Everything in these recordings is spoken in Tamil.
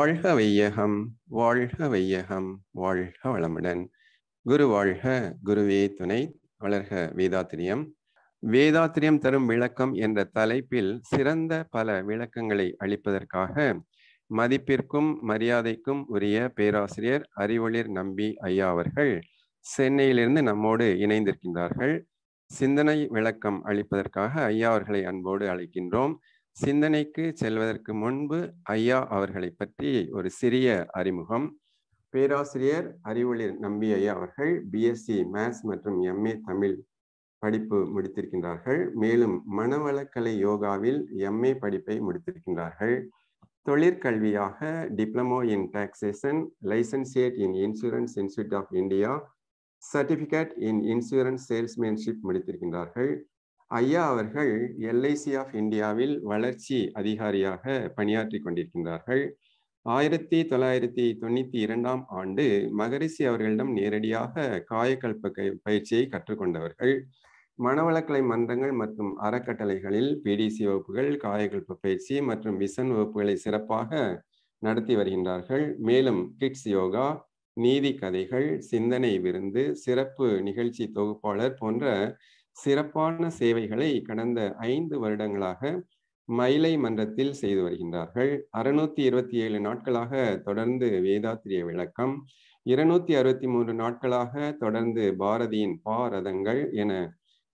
வாழ்க வையகம் வாழ்க வையகம் வாழ்க வளமுடன். குரு வாழ்க குருவே துணை வளர்க வேதாத்திரியம். வேதாத்திரியம் தரும் விளக்கம் என்ற தலைப்பில் சிறந்த பல விளக்கங்களை அளிப்பதற்காக மதிப்பிற்கும் மரியாதைக்கும் உரிய பேராசிரியர் அறிவொளிர் நம்பி ஐயா அவர்கள் சென்னையிலிருந்து நம்மோடு இணைந்திருக்கின்றார்கள். சிந்தனை விளக்கம் அளிப்பதற்காக ஐயா அவர்களை அன்போடு அழைக்கின்றோம். சிந்தனைக்கு செல்வதற்கு முன்பு ஐயா அவர்களை பற்றி ஒரு சிறிய அறிமுகம். பேராசிரியர் அறிவொளிர் நம்பி ஐயா அவர்கள் பிஎஸ்சி மேத்ஸ் மற்றும் எம்ஏ தமிழ் படிப்பு முடித்திருக்கின்றார்கள். மேலும் மனவளக்கலை யோகாவில் எம்ஏ படிப்பை முடித்திருக்கின்றார்கள். தொழிற்கல்வியாக diploma in taxation licentiate in insurance institute of India certificate in insurance salesmanship முடித்திருக்கின்றார்கள். ஐயா அவர்கள் எல்ஐசி ஆஃப் இந்தியாவில் வளர்ச்சி அதிகாரியாக பணியாற்றி கொண்டிருக்கின்றார்கள். ஆயிரத்தி தொள்ளாயிரத்தி தொண்ணூத்தி இரண்டாம் ஆண்டு மகரிஷி அவர்களிடம் நேரடியாக காயக்கல்ப பயிற்சியை கற்றுக்கொண்டவர்கள். மனவளக்கலை மன்றங்கள் மற்றும் அறக்கட்டளைகளில் பிடிசி வகுப்புகள் காயக்கல்ப பயிற்சி மற்றும் விசன் வகுப்புகளை சிறப்பாக நடத்தி வருகின்றார்கள். மேலும் கிட்ஸ் யோகா நீதி கதைகள் சிந்தனை விருந்து சிறப்பு நிகழ்ச்சி தொகுப்பாளர் போன்ற சிறப்பான சேவைகளை கடந்த ஐந்து வருடங்களாக மயிலை மன்றத்தில் செய்து வருகின்றார்கள். அறுநூத்தி இருபத்தி ஏழு நாட்களாக தொடர்ந்து வேதாத்திரிய விளக்கம் இருநூத்தி அறுபத்தி மூன்று நாட்களாக தொடர்ந்து பாரதியின் பாரதங்கள் என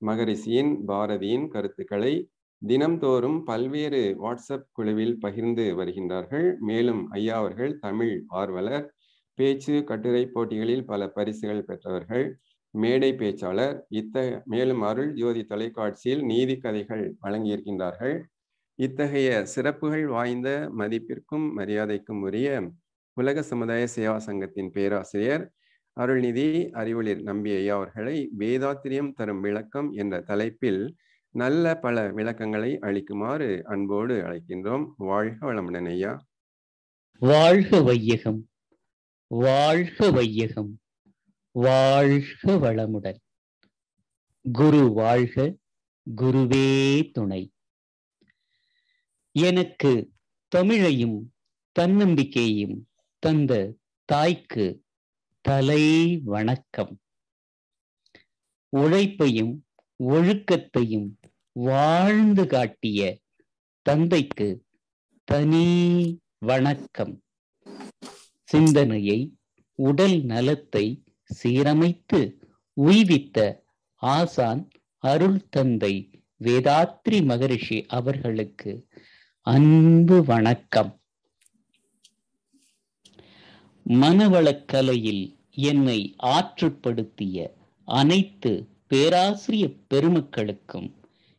மகரிஷியின் பாரதியின் கருத்துக்களை தினம்தோறும் பல்வேறு வாட்ஸ்அப் குழுவில் பகிர்ந்து வருகின்றார்கள். மேலும் ஐயா அவர்கள் தமிழ் ஆர்வலர் பேச்சு கட்டுரை போட்டிகளில் பல பரிசுகள் பெற்றவர்கள். மேடை பேச்சாளர் இத்த மேலும் அருள் ஜோதி தொலைக்காட்சியில் நீதி கதைகள் வழங்கியிருக்கின்றார்கள். இத்தகைய சிறப்புகள் வாய்ந்த மதிப்பிற்கும் மரியாதைக்கும் உரிய உலக சமுதாய சேவா சங்கத்தின் பேராசிரியர் அருள்நிதி அறிவொளிர் நம்பி ஐயா அவர்களை வேதாத்திரியம் தரும் விளக்கம் என்ற தலைப்பில் நல்ல பல விளக்கங்களை அளிக்குமாறு அன்போடு அழைக்கின்றோம். வாழ்க வளமுடன் ஐயா. வாழ்க வையகம். வாழ்க வையகம். வாழ்க வளமுடன். குரு வாழ்க குருவே துணை. எனக்கு தமிழையும் தன்னம்பிக்கையும் தந்த தாய்க்கு தலை வணக்கம். உழைப்பையும் ஒழுக்கத்தையும் வாழ்ந்து காட்டிய தந்தைக்கு தனி வணக்கம். சிந்தனையை உடல் நலத்தை சீரமைத்து உய்வித்த ஆசான் அருள் தந்தை வேதாத்ரி மகரிஷி அவர்களுக்கு அன்பு வணக்கம். மனவளக்கலையில் என்னை ஆற்றுப்படுத்திய அனைத்து பேராசிரிய பெருமக்களுக்கும்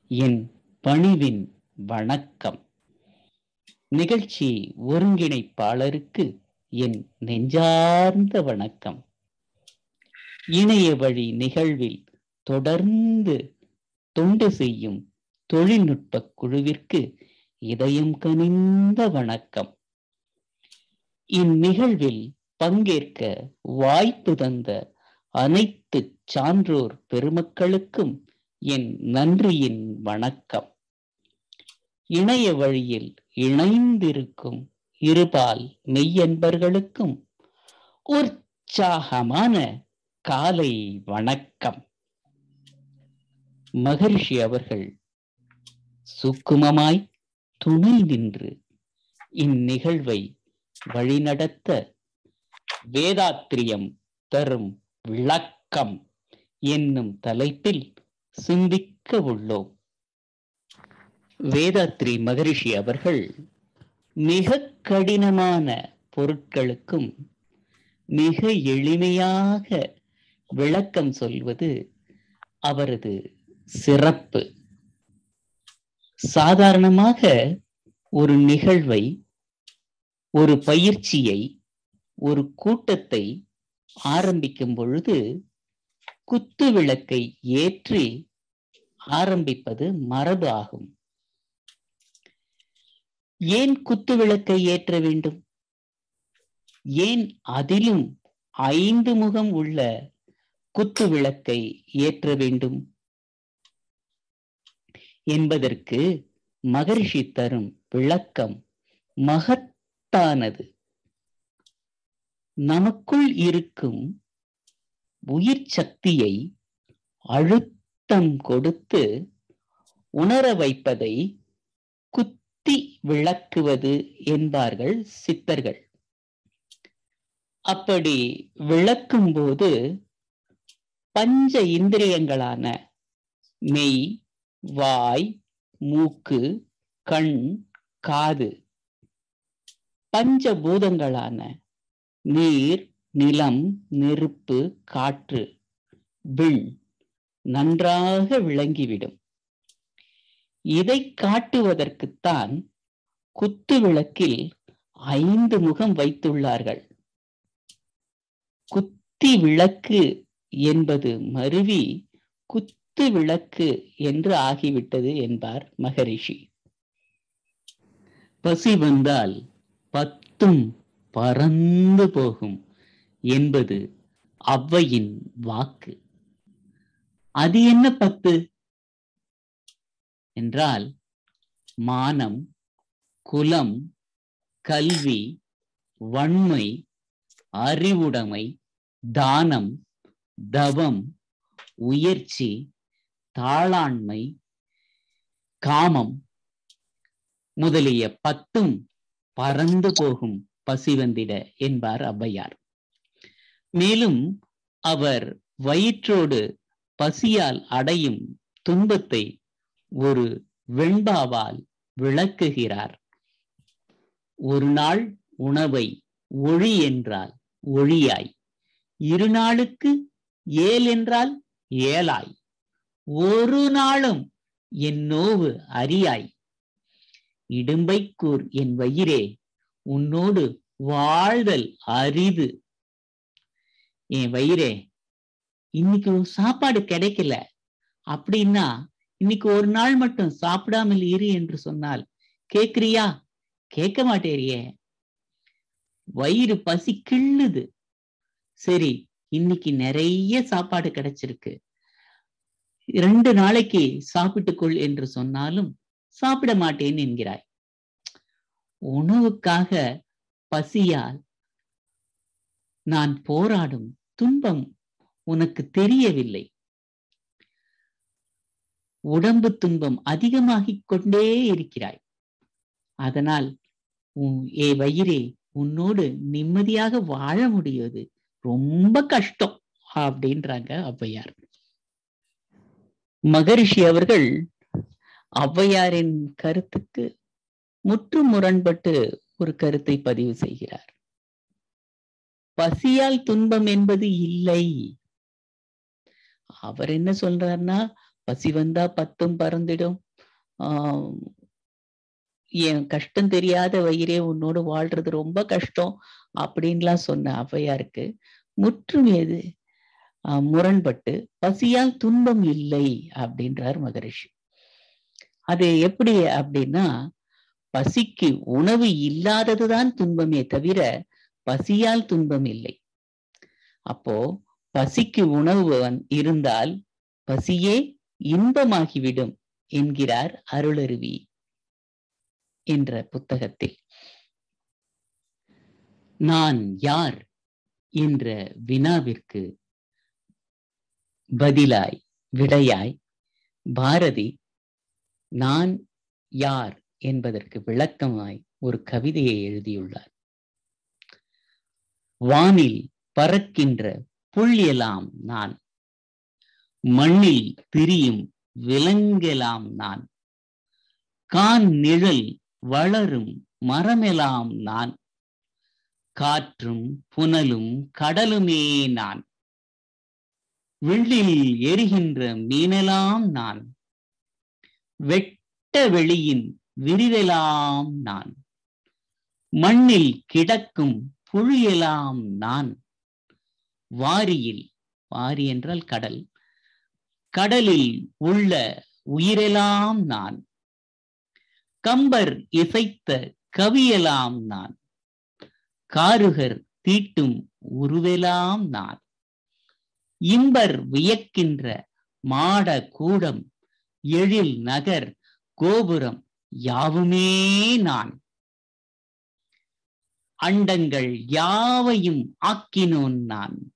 என் பணிவின் வணக்கம். நிகழ்ச்சி ஒருங்கிணைப்பாளருக்கு என் நெஞ்சார்ந்த வணக்கம். இணைய வழி நிகழ்வில் தொடர்ந்து தொண்டு செய்யும் தொழில்நுட்ப குழுவிற்கு இதயம் கனிந்த வணக்கம். இந்நிகழ்வில் பங்கேற்க வாய்ப்பு தந்த அனைத்து சான்றோர் பெருமக்களுக்கும் என் நன்றியின் வணக்கம். இணைய வழியில் இணைந்திருக்கும் இருபால் மெய்யன்பர்களுக்கும் உற்சாகமான காலை வணக்கம். மகர்ஷி அவர்கள் சுக்குமமாய் துணை நின்று இந்நிகழ்வை வழிநடத்த வேதாத்திரியம் தரும் விளக்கம் என்னும் தலைப்பில் சிந்திக்க உள்ளோம். வேதாத்ரி மகரிஷி அவர்கள் மிக கடினமான பொருட்களுக்கும் மிக எளிமையாக விளக்கம் சொல்வது அவரது சிறப்பு. சாதாரணமாக ஒரு நிகழ்வை ஒரு பயிற்சியை ஒரு கூட்டத்தை ஆரம்பிக்கும் பொழுது குத்து விளக்கை ஏற்றி ஆரம்பிப்பது மரபு ஆகும். ஏன் குத்து விளக்கை ஏற்ற வேண்டும்? ஏன் அதிலும் ஐந்து முகம் உள்ள குத்து விளக்கை ஏற்ற வேண்டும் என்பதற்கு மகரிஷி தரும் விளக்கம் மகத்தானது. நமக்குள் இருக்கும் உயிர் சக்தியை அழுத்தம் கொடுத்து உணர வைப்பதை குத்தி விளக்குவது என்பார்கள் சித்தர்கள். அப்படி விளக்கும் போது பஞ்ச இந்திரியங்களான மெய் வாய் மூக்கு கண் காது. பஞ்ச பூதங்களான நீர் நிலம் நெருப்பு காற்று விண் நன்றாக விளங்கிவிடும். இதை காட்டுவதற்குத்தான் குத்து விளக்கில் ஐந்து முகம் வைத்துள்ளார்கள். குத்தி விளக்கு என்பது மருவி குத்து விளக்கு என்று ஆகிவிட்டது என்பார் மகரிஷி. பசி வந்தால் பத்தும் பறந்து போகும் என்பது அவ்வையின் வாக்கு. அது என்ன பத்து? என்றால் மானம் குலம் கல்வி வன்மை அறிவுடைமை தானம் தவம் உயர்ச்சி தாளாண்மை காமம் முதலிய பத்தும் பறந்து போகும் பசி வந்திட என்பார் ஔவையார். மேலும் அவர் வயிற்றோடு பசியால் அடையும் துன்பத்தை ஒரு வெண்பாவால் விளக்குகிறார். ஒரு நாள் உணவை ஒளி என்றால் ஒளியாய் இரு நாளுக்கு ஏல் என்றால் ஏலாய் ஒரு நாளும் என் நோவு அறியாய் இடும்பைக்கூர் என் வயிறே உன்னோடு வாழ்தல் அரிது. என் வயிறே இன்னைக்கு சாப்பாடு கிடைக்கல. அப்படின்னா இன்னைக்கு ஒரு நாள் மட்டும் சாப்பிடாமல் இரு என்று சொன்னால் கேக்குறியா கேட்க மாட்டேறியே. வயிறு பசி கிள்ளுது. சரி இன்னைக்கு நிறைய சாப்பாடு கிடைச்சிருக்கு. ரெண்டு நாளைக்கு சாப்பிட்டுக்கொள் என்று சொன்னாலும் சாப்பிட மாட்டேன் என்கிறாய். உணவுக்காக பசியால் நான் போராடும் துன்பம் உனக்கு தெரியவில்லை. உடம்பு துன்பம் அதிகமாகிக் கொண்டே இருக்கிறாய். அதனால் ஏ வயிறே உன்னோடு நிம்மதியாக வாழ முடியாது. ரொம்ப கஷ்டம் அப்படின்றாங்க ஔவையார். மகரிஷி அவர்கள் ஔவையாரின் கருத்துக்கு முற்று முரண்பட்டு ஒரு கருத்தை பதிவு செய்கிறார். பசியால் துன்பம் என்பது இல்லை. அவர் என்ன சொல்றாருன்னா பசி வந்தா பத்தும் பறந்துடும். ஆஹ் என் கஷ்டம் தெரியாத வயிறே உன்னோடு வாழ்றது ரொம்ப கஷ்டம் அப்படின்லாம் சொன்ன அவையாருக்கு முற்றும் எது? முரண்பட்டு பசியால் துன்பம் இல்லை அப்படின்றார் மகரிஷி. அது எப்படி அப்படின்னா பசிக்கு உணவு இல்லாததுதான் துன்பமே தவிர பசியால் துன்பம் இல்லை. அப்போ பசிக்கு உணவு இருந்தால் பசியே இன்பமாகிவிடும் என்கிறார் அருளருவி. என்ற புத்தகத்தில். நான் யார் என்ற வினாவிற்கு பதிலாய் விடையாய் பாரதி நான் யார் என்பதற்கு விளக்கமாய் ஒரு கவிதையை எழுதியுள்ளார். வானில் பறக்கின்ற புள்ளியலாம் நான் மண்ணில் திரியும் விலங்கெலாம் நான் கான் நிழல் வளரும் மரமெலாம் நான். காற்றும் புனலும் கடலுமே நான். வெள்ளில் எரிகின்ற மீனெல்லாம் நான். வெட்ட வெளியின் விரிதெலாம் நான். மண்ணில் கிடக்கும் புழியெல்லாம் நான். வாரியில் வாரி என்றால் கடல். கடலில் உள்ள உயிரெல்லாம் நான். கம்பர் இசைத்த கவியலாம் நான். காருகர் தீட்டும் உருவெலாம் நான். இம்பர் வியக்கின்ற மாட கூடம் எழில் நகர் கோபுரம் யாவுமே நான். அண்டங்கள் யாவையும் ஆக்கினோன் நான்.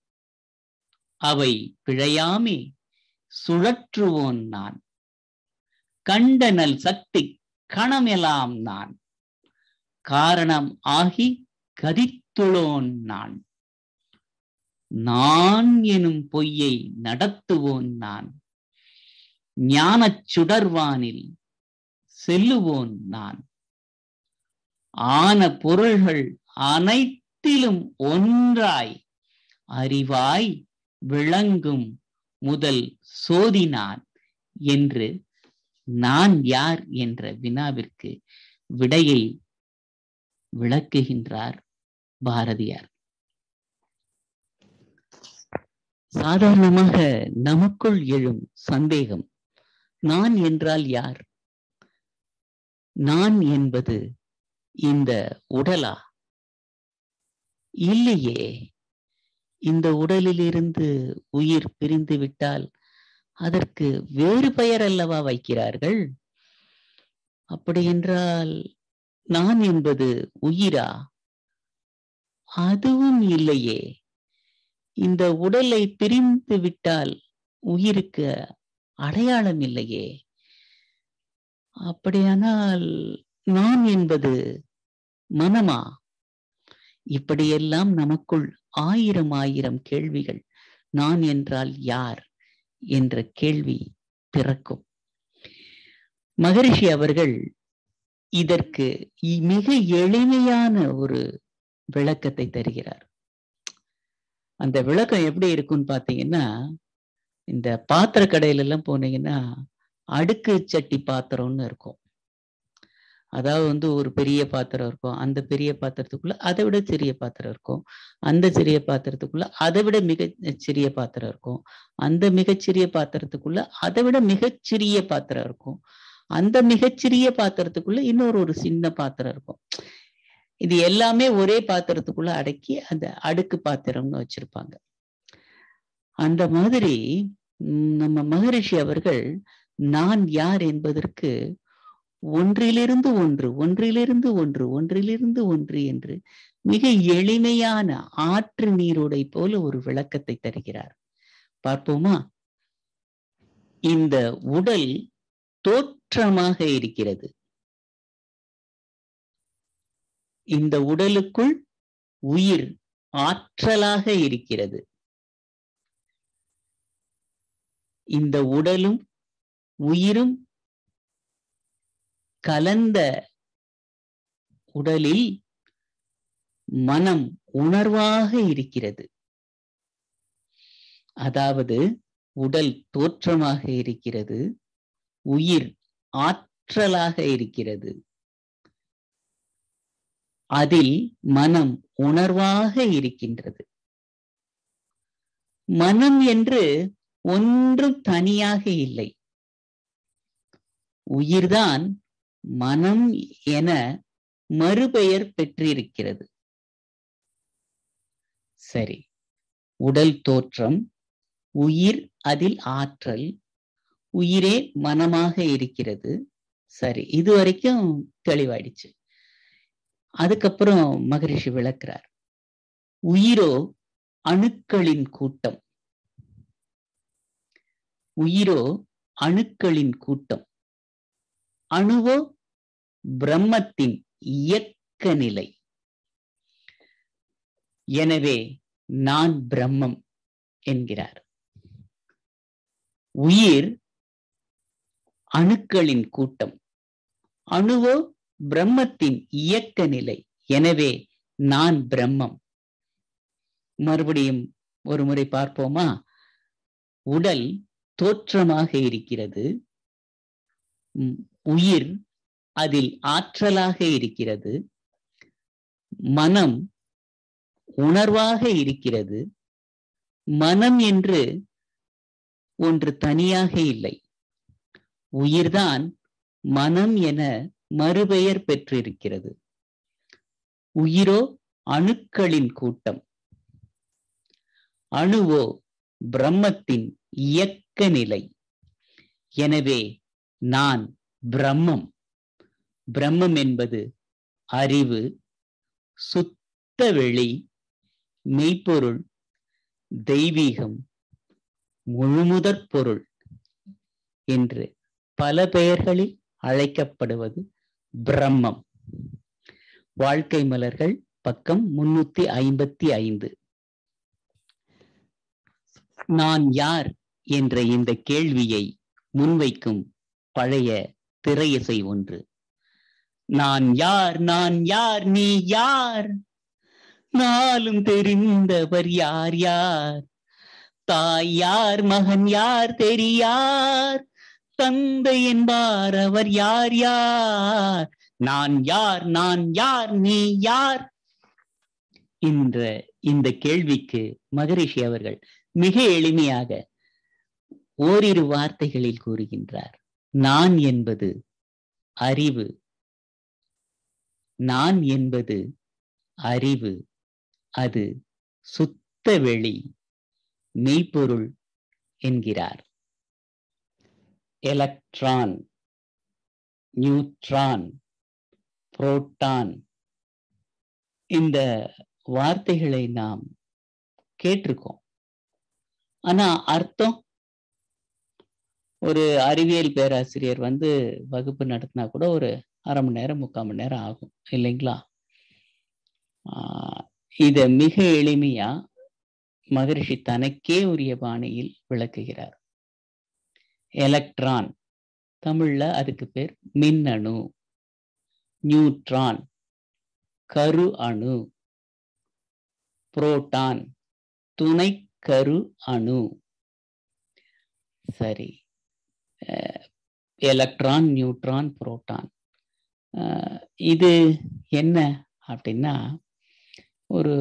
அவை பிழையாமே சுழற்றுவோன் நான். கண்டனல் சக்தி கணமெல்லாம் நான். காரணம் ஆகி கதித்துளோன் நான். நான் எனும் பொய்யை நடத்துவோன் நான். ஞானச் சுடர்வானில் செல்லுவோன் நான். ஆன பொருள்கள் அனைத்திலும் ஒன்றாய் அறிவாய் விளங்கும் முதல் சோதினான் என்று நான் யார் என்ற வினாவிற்கு விடையை விளக்குகின்றார் பாரதியார். சாதாரணமாக நமக்குள் எழும் சந்தேகம் நான் என்றால் யார்? நான் என்பது இந்த உடலா? இல்லையே இந்த உடலிலிருந்து உயிர் பிரிந்து விட்டால் அதற்கு வேறு பெயர் அல்லவா வைக்கிறார்கள்? அப்படி என்றால் நான் என்பது உயிரா? அதுவும் இல்லையே. இந்த உடலை பிரிந்து விட்டால் உயிருக்கு அடையாளம் இல்லையே. அப்படியானால் நான் என்பது மனமா? இப்படியெல்லாம் நமக்குள் ஆயிரம் ஆயிரம் கேள்விகள். நான் என்றால் யார்? என்ற கேள்வி பிறக்கும். மகரிஷி அவர்கள் இதற்கு மிக எளிமையான ஒரு விளக்கத்தை தருகிறார். அந்த விளக்கம் எப்படி இருக்கும்னு பாத்தீங்கன்னா இந்த பாத்திர கடையில எல்லாம் போனீங்கன்னா அடுக்கு சட்டி பாத்திரம்னு இருக்கும். அதாவது வந்து ஒரு பெரிய பாத்திரம் இருக்கும். அந்த பெரிய பாத்திரத்துக்குள்ள அதை விட சிறிய பாத்திரம் இருக்கும். அந்த சிறிய பாத்திரத்துக்குள்ள அதை விட மிக சிறிய பாத்திரம் இருக்கும். அந்த மிகச்சிறிய பாத்திரத்துக்குள்ள அதை விட மிகச்சிறிய பாத்திரம் இருக்கும். அந்த மிகச்சிறிய பாத்திரத்துக்குள்ள இன்னொரு ஒரு சின்ன பாத்திரம் இருக்கும். இது எல்லாமே ஒரே பாத்திரத்துக்குள்ள அடக்கி அந்த அடுக்கு பாத்திரம்னு வச்சிருப்பாங்க. அந்த மாதிரி நம்ம மகரிஷி அவர்கள் நான் யார் என்பதற்கு ஒன்றிலிருந்து ஒன்று ஒன்றிலிருந்து ஒன்று ஒன்றிலிருந்து ஒன்று என்று மிக எளிமையான ஆற்று நீரோடை போல ஒரு விளக்கத்தை தருகிறார். பார்ப்போமா? இந்த உடல் தோற்றமாக இருக்கிறது. இந்த உடலுக்குள் உயிர் ஆற்றலாக இருக்கிறது. இந்த உடலும் உயிரும் கலந்த உடலில் மனம் உணர்வாக இருக்கிறது. அதாவது உடல் தோற்றமாக இருக்கிறது உயிர் ஆற்றலாக இருக்கிறது. அதில் மனம் உணர்வாக இருக்கின்றது. மனம் என்று ஒன்றும் தனியாக இல்லை. உயிர்தான் மனம் என மறுபெயர் பெற்றிருக்கிறது. சரி. உடல் தோற்றம் உயிர் அதில் ஆற்றல் உயிரே மனமாக இருக்கிறது. சரி இது வரைக்கும் தெளிவாயிடுச்சு. அதுக்கப்புறம் மகரிஷி விளக்குறார். உயிரோ அணுக்களின் கூட்டம். உயிரோ அணுக்களின் கூட்டம். அணுவோ பிரம்மத்தின் இயக்க நிலை. எனவே நான் பிரம்மம் என்கிறார். உயிர் அணுக்களின் கூட்டம். அணுவோ பிரம்மத்தின் இயக்க நிலை. எனவே நான் பிரம்மம். மறுபடியும் ஒரு முறை பார்ப்போமா? உடல் தோற்றமாக இருக்கிறது. உயிர் அதில் ஆற்றலாக இருக்கிறது. மனம் உணர்வாக இருக்கிறது. மனம் என்று ஒன்று தனியாக இல்லை. உயிர்தான் மனம் என மறுபெயர் பெற்றிருக்கிறது. உயிரோ அணுக்களின் கூட்டம். அணுவோ பிரம்மத்தின் இயக்க நிலை. எனவே நான் பிரம்மம். பிரம்மம் என்பது அறிவு சுத்த வெளி மெய்ப்பொருள் தெய்வீகம் முழுமுதற் பொருள் என்று பல பெயர்களில் அழைக்கப்படுவது பிரம்மம். வாழ்க்கை மலர்கள் பக்கம் முன்னூத்தி ஐம்பத்தி ஐந்து. நான் யார் என்ற இந்த கேள்வியை முன்வைக்கும் பழைய திரையிசை ஒன்று. நான் யார் நான் யார் நீ யார்? நாளும் தெரிந்தவர் யார் யார்? தாய் யார் மகன் யார் தெரியார்? தந்தை என்பார் அவர் யார் யார்? நான் யார் நான் யார் நீ யார்? என்ற இந்த கேள்விக்கு மகரிஷி அவர்கள் மிக எளிமையாக ஓரிரு வார்த்தைகளில் கூறுகின்றார். நான் என்பது அறிவு. நான் என்பது அறிவு. அது சுத்த வெளி மெய்ப்பொருள் என்கிறார். Electron neutron proton. இந்த வார்த்தைகளை நாம் கேட்டிருக்கோம். ஆனா அர்த்தம் ஒரு அறிவியல் பேராசிரியர் வந்து வகுப்பு நடத்தினா கூட ஒரு அரை மணி நேரம் முக்கால் மணி நேரம் ஆகும் இல்லைங்களா? இதை மிக எளிமையா மகரிஷி தனக்கே உரிய பாணியில் விளக்குகிறார். எலக்ட்ரான் தமிழ்ல அதுக்கு பேர் மின்னணு நியூட்ரான் கரு அணு புரோட்டான் துணை கரு அணு. சரி எலக்ட்ரான் நியூட்ரான் புரோட்டான் இது என்ன அப்படின்னா ஒரு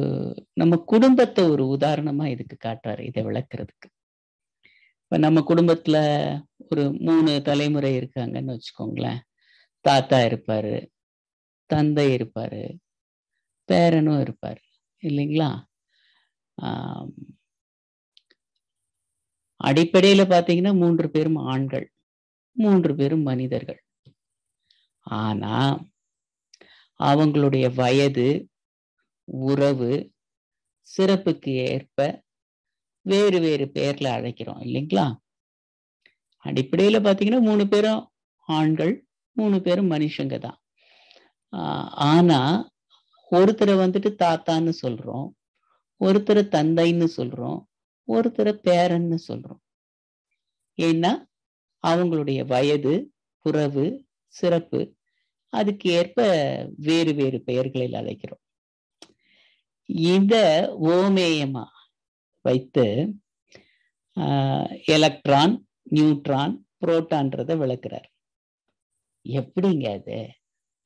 நம்ம குடும்பத்தை ஒரு உதாரணமா இதுக்கு காட்டுறாரு இதை விளக்குறதுக்கு. இப்ப நம்ம குடும்பத்துல ஒரு மூணு தலைமுறை இருக்காங்கன்னு வச்சுக்கோங்களேன். தாத்தா இருப்பாரு தந்தை இருப்பாரு பேரனும் இருப்பாரு இல்லைங்களா? ஆஹ் அடிப்படையில பாத்தீங்கன்னா மூன்று பேரும் ஆண்கள் மூன்று பேரும் மனிதர்கள். ஆனா அவங்களுடைய வயது உறவு சிறப்புக்கு ஏற்ப வேறு வேறு பேரில் அழைக்கிறோம் இல்லைங்களா? அடிப்படையில பாத்தீங்கன்னா மூணு பேரும் ஆண்கள் மூணு பேரும் மனுஷங்க தான். ஆனா ஒருத்தரை வந்துட்டு தாத்தான்னு சொல்றோம் ஒருத்தரை தந்தைன்னு சொல்றோம் ஒருத்தரை பேரன்னு சொல்றோம். ஏன்னா அவங்களுடைய வயது உறவு சிறப்பு அதுக்கு ஏற்ப வேறு வேறு பெயர்களில் அழைக்கிறோம். இத ஓமேயமா வைத்து எலக்ட்ரான் நியூட்ரான் புரோட்டான்றத விளக்குறார். எப்படிங்க அது?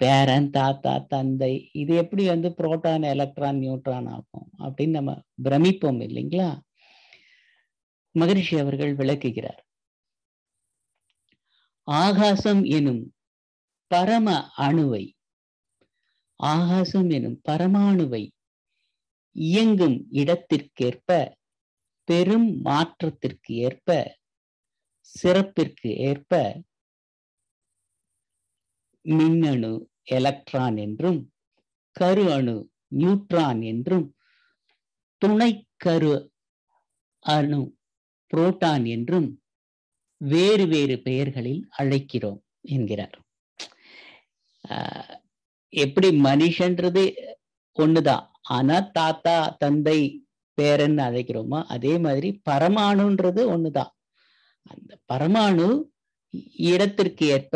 பேரன் தாத்தா தந்தை இது எப்படி வந்து புரோட்டான் எலக்ட்ரான் நியூட்ரான் ஆகும்? அப்படின்னு நம்ம பிரமிப்போம் இல்லைங்களா? மகரிஷி அவர்கள் விளக்குகிறார். ஆகாசம் எனும் பரம அணுவை ஆகாசம் எனும் பரமாணுவை இயங்கும் இடத்திற்கேற்ப பெரும் மாற்றத்திற்கு ஏற்ப சிறப்பிற்கு ஏற்ப மின்னணு எலக்ட்ரான் என்றும் கரு அணு நியூட்ரான் என்றும் துணை கரு அணு புரோட்டான் என்றும் வேறு வேறு பெயர்களில் அழைக்கிறோம் என்கிறார். எப்படி மனுஷன்றது ஒண்ணுதான். ஆனா தாத்தா தந்தை பேரன் அழைக்கிறோமோ அதே மாதிரி பரமாணுன்றது ஒண்ணுதான். அந்த பரமாணு இடத்திற்கு ஏற்ப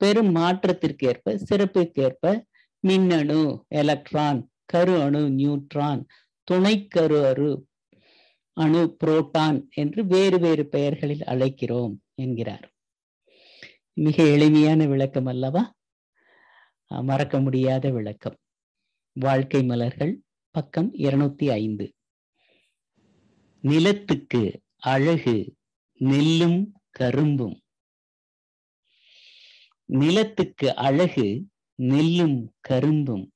பெரும் மாற்றத்திற்கு ஏற்ப சிறப்புக்கு ஏற்ப மின்னணு எலக்ட்ரான் கரு அணு நியூட்ரான் துணை கரு அணு அணு புரோட்டான் என்று வேறு வேறு பெயர்களில் அழைக்கிறோம் என்கிறார். மிக எளிமையான விளக்கம் அல்லவா? மறக்க முடியாத விளக்கம். வாழ்க்கை மலர்கள் பக்கம் இருநூத்தி ஐந்து. நிலத்துக்கு அழகு நெல்லும் கரும்பும். நிலத்துக்கு அழகு நெல்லும் கரும்பும்.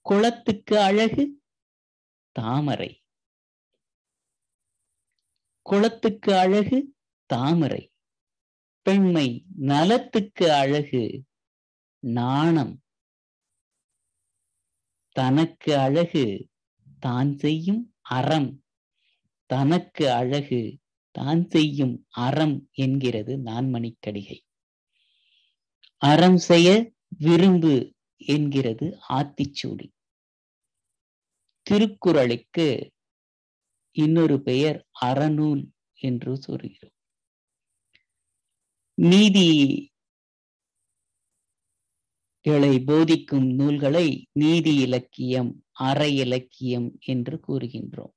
குளத்துக்கு அழகு தாமரை. குளத்துக்கு அழகு தாமரை. பெண்மை நலத்துக்கு அழகு நாணம். தனக்கு அழகு தான் செய்யும் அறம். தனக்கு அழகு தான் செய்யும் அறம் என்கிறது நான்மணிக்கடிகை. அறம் செய்ய விரும்பு என்கிறது ஆத்திச்சூடி. திருக்குறளுக்கு இன்னொரு பெயர் அறநூல் என்று சொல்கிறோம். நீதிகளை போதிக்கும் நூல்களை நீதி இலக்கியம் அற இலக்கியம் என்று கூறுகின்றோம்.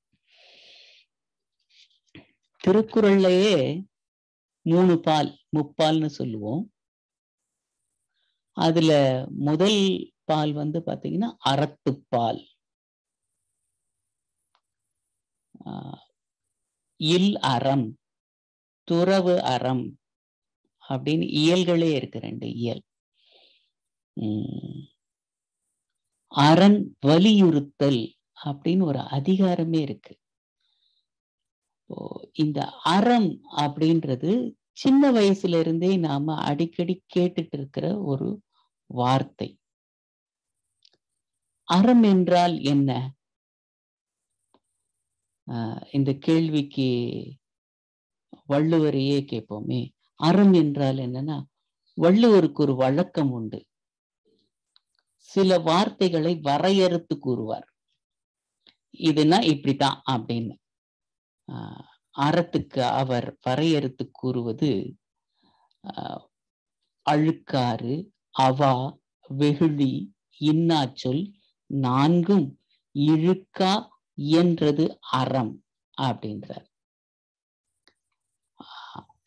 திருக்குறள்லயே மூணு பால் முப்பால்னு சொல்லுவோம். அதுல முதல் பால் வந்து பாத்தீங்கன்னா அறத்துப்பால். இல் அறம் துறவு அறம் அப்படின்னு இயல்களே இருக்கு ரெண்டு இயல். உம் அரண் வலியுறுத்தல் அப்படின்னு ஒரு அதிகாரமே இருக்கு. இந்த அறம் அப்படின்றது சின்ன வயசுல இருந்தே நாம அடிக்கடி கேட்டுட்டு இருக்கிற ஒரு வார்த்தை. அறம் என்றால் என்ன? இந்த கேள்விக்கு வள்ளுவரையே கேட்போமே. அறம் என்றால் என்னன்னா வள்ளுவருக்கு ஒரு வழக்கம் உண்டு. சில வார்த்தைகளை வரையறுத்து கூறுவார். இதுனா இப்படித்தான் அப்படின்னு. அறத்துக்கு அவர் வரையறுத்து கூறுவது அழுக்காறு அவா வெகுளி இன்னாச்சொல் நான்கும் இழுக்கா இயன்றது அறம் அப்படின்றார்.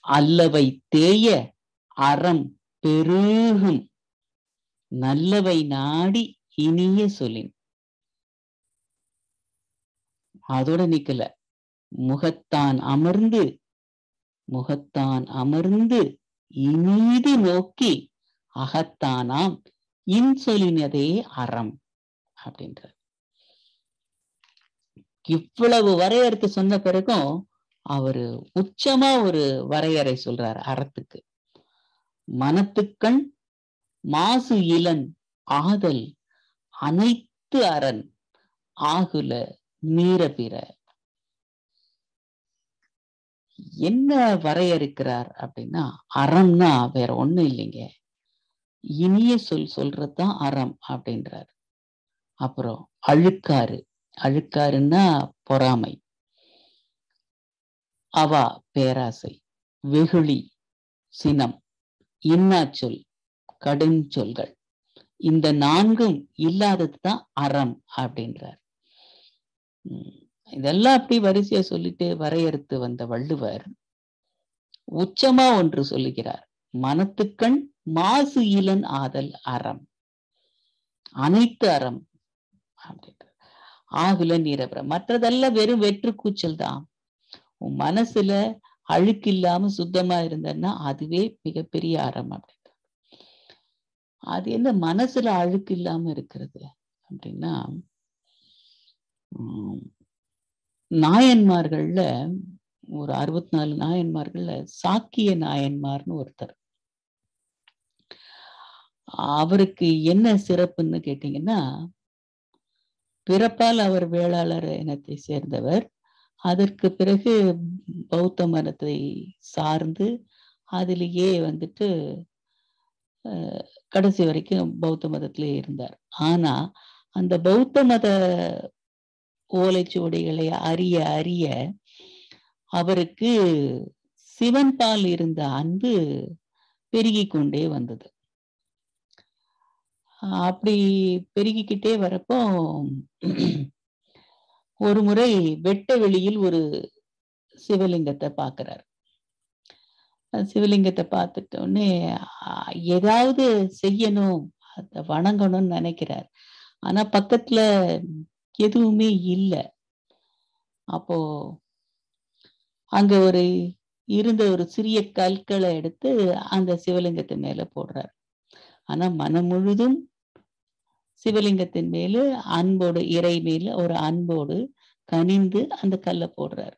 அல்லவை தேய அறம் பெருகும். நல்லவை நாடி இனிய சொல்லின். அதோட நிக்கல. முகத்தான் அமர்ந்து முகத்தான் அமர்ந்து இனிது நோக்கி அகத்தானாம் இன்சொலினதே அறம் அப்படின்றார். இவ்வளவு வரையறுத்து சொன்ன பிறகும் அவரு உச்சமா ஒரு வரையறை சொல்றாரு அறத்துக்கு. மனத்துக்கண் மாசு இளன் ஆதல் அனைத்து அரண் ஆகுல மீற பிற. என்ன வரையறுக்கிறார் அப்படின்னா அறம்னா வேற ஒண்ணும் இல்லைங்க. இனிய சொல் சொல்றதுதான் அறம் அப்படின்றார். அப்புறம் அழுக்காறு. அழுக்காருன்னா பொறாமை. அவா பேராசை வெகுளி சினம். இன்னாச்சொல் கடுஞ்சொல்கள் இந்த நான்கும் இல்லாதது தான் அறம் அப்படின்றார். இதெல்லாம் அப்படி வரிசையா சொல்லிட்டு வரையறுத்து வந்த வள்ளுவர் உச்சமா ஒன்று சொல்லுகிறார். மனத்துக்கண் மாசு இளன் ஆதல் அறம். அனைத்து அறம். அப்படின்ற ஆகுல நீரபுரம் மற்றதெல்லாம் வெறும் வெற்று கூச்சல் தான் உன் மனசுல அழுக்கு இல்லாம சுத்தமா இருந்தன்னா அதுவே மிகப்பெரிய அறம் அப்படின்னு அது என்ன மனசுல அழுக்கு இல்லாம இருக்கிறது அப்படின்னா உம் நாயன்மார்கள்ல ஒரு அறுபத்தி நாலு நாயன்மார்கள்ல சாக்கிய நாயன்மார்னு ஒருத்தர். அவருக்கு என்ன சிறப்புன்னு கேட்டீங்கன்னா பிறப்பால் அவர் வேளாளர் இனத்தை சேர்ந்தவர். அதற்கு பிறகு பௌத்த மதத்தை சார்ந்து அதிலேயே வந்துட்டு கடைசி வரைக்கும் பௌத்த மதத்திலே இருந்தார். ஆனா அந்த பௌத்த மத ஓலைச்சுவடிகளை அறிய அறிய அவருக்கு சிவன் பால் இருந்த அன்பு பெருகி கொண்டே வந்தது. அப்படி பெருகிக்கிட்டே வரப்போ ஒரு முறை வெட்ட வெளியில் ஒரு சிவலிங்கத்தை பார்க்கிறார். சிவலிங்கத்தை பார்த்துட்ட உடனே ஏதாவது செய்யணும் அதை வணங்கணும்னு நினைக்கிறார். ஆனா பக்கத்துல எதுவுமே இல்லை. அப்போ அங்க ஒரு இருந்த ஒரு சிறிய கற்களை எடுத்து அந்த சிவலிங்கத்தின் மேல போடுறார். ஆனா மனம் முழுதும் சிவலிங்கத்தின் மேல அன்போடு இறை மேல ஒரு அன்போடு கனிந்து அந்த கல்லை போடுறார்.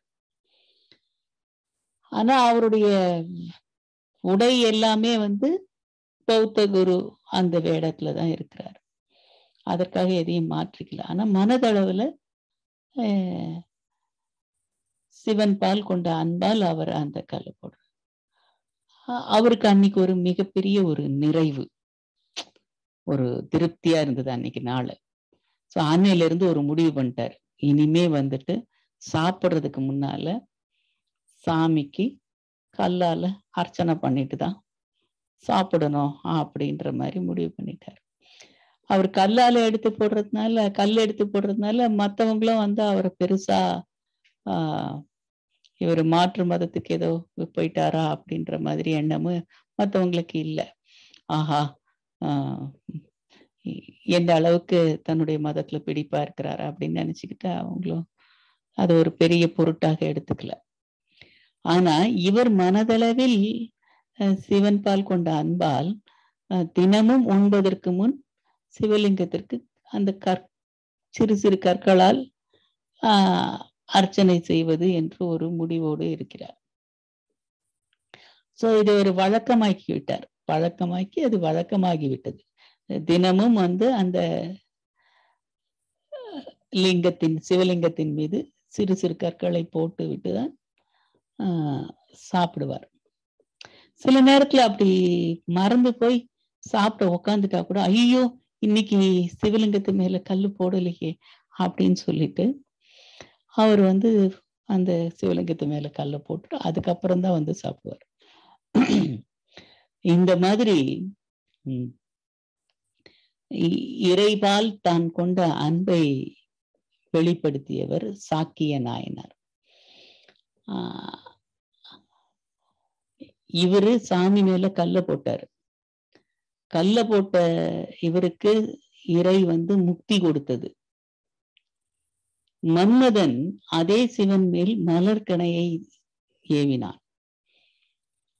ஆனா அவருடைய உடை எல்லாமே வந்து பௌத்த குரு அந்த வேடத்துலதான் இருக்கிறார். அதற்காக எதையும் மாற்றிக்கல. ஆனா மனதளவுல சிவன் பால் கொண்ட அன்பால் அவர் அந்த கல்லை போடுறார். அவருக்கு அன்னைக்கு ஒரு மிகப்பெரிய ஒரு நிறைவு. ஒரு திருப்தியா இருந்தது அன்னைக்கு நாள். ஸோ அன்னையில இருந்து ஒரு முடிவு பண்ணிட்டார். இனிமே வந்துட்டு சாப்பிட்றதுக்கு முன்னால சாமிக்கு கல்லால அர்ச்சனை பண்ணிட்டு தான் சாப்பிடணும் அப்படின்ற மாதிரி முடிவு பண்ணிட்டார். அவர் கல்லால எடுத்து போடுறதுனால கல் எடுத்து போடுறதுனால மற்றவங்களும் வந்து அவரை பெருசா ஆஹ் இவர் மாற்று மதத்துக்கு ஏதோ போயிட்டாரா அப்படின்ற மாதிரி எண்ணமும் மற்றவங்களுக்கு இல்லை. ஆஹா எந்த அளவுக்கு தன்னுடைய மதத்துல பிடிப்பா இருக்கிறாரா அப்படின்னு நினைச்சுக்கிட்டு அவங்களும் அது ஒரு பெரிய பொருட்டாக எடுத்துக்கல. ஆனா இவர் மனதளவில் சிவன் பால் கொண்ட அன்பால் தினமும் உண்பதற்கு முன் சிவலிங்கத்திற்கு அந்த கற் சிறு சிறு கற்களால் அர்ச்சனை செய்வது என்று ஒரு முடிவோடு இருக்கிறார். சோ இதை ஒரு வழக்கமாக்கி விட்டார் பழக்கமாக்கி அது வழக்கமாகிவிட்டது. தினமும் வந்து அந்த லிங்கத்தின் சிவலிங்கத்தின் மீது சிறு சிறு கற்களை போட்டு விட்டுதான் தான் சாப்பிடுவார். சில நேரத்துல அப்படி மறந்து போய் சாப்பிட உக்காந்துட்டா கூட ஐயோ இன்னைக்கு சிவலிங்கத்து மேல கல் போடலையே அப்படின்னு சொல்லிட்டு அவர் வந்து அந்த சிவலிங்கத்து மேல கல்லை போட்டுட்டு அதுக்கப்புறம் தான் வந்து சாப்பிடுவார். இந்த மாதிரி இறைவால் இறைபால் தான் கொண்ட அன்பை வெளிப்படுத்தியவர் சாக்கிய நாயனார். இவரு சாமி மேல கல்ல போட்டாரு. கல்ல போட்ட இவருக்கு இறை வந்து முக்தி கொடுத்தது. மன்மதன் அதே சிவன் மேல் மலர்கணையை ஏவினான்.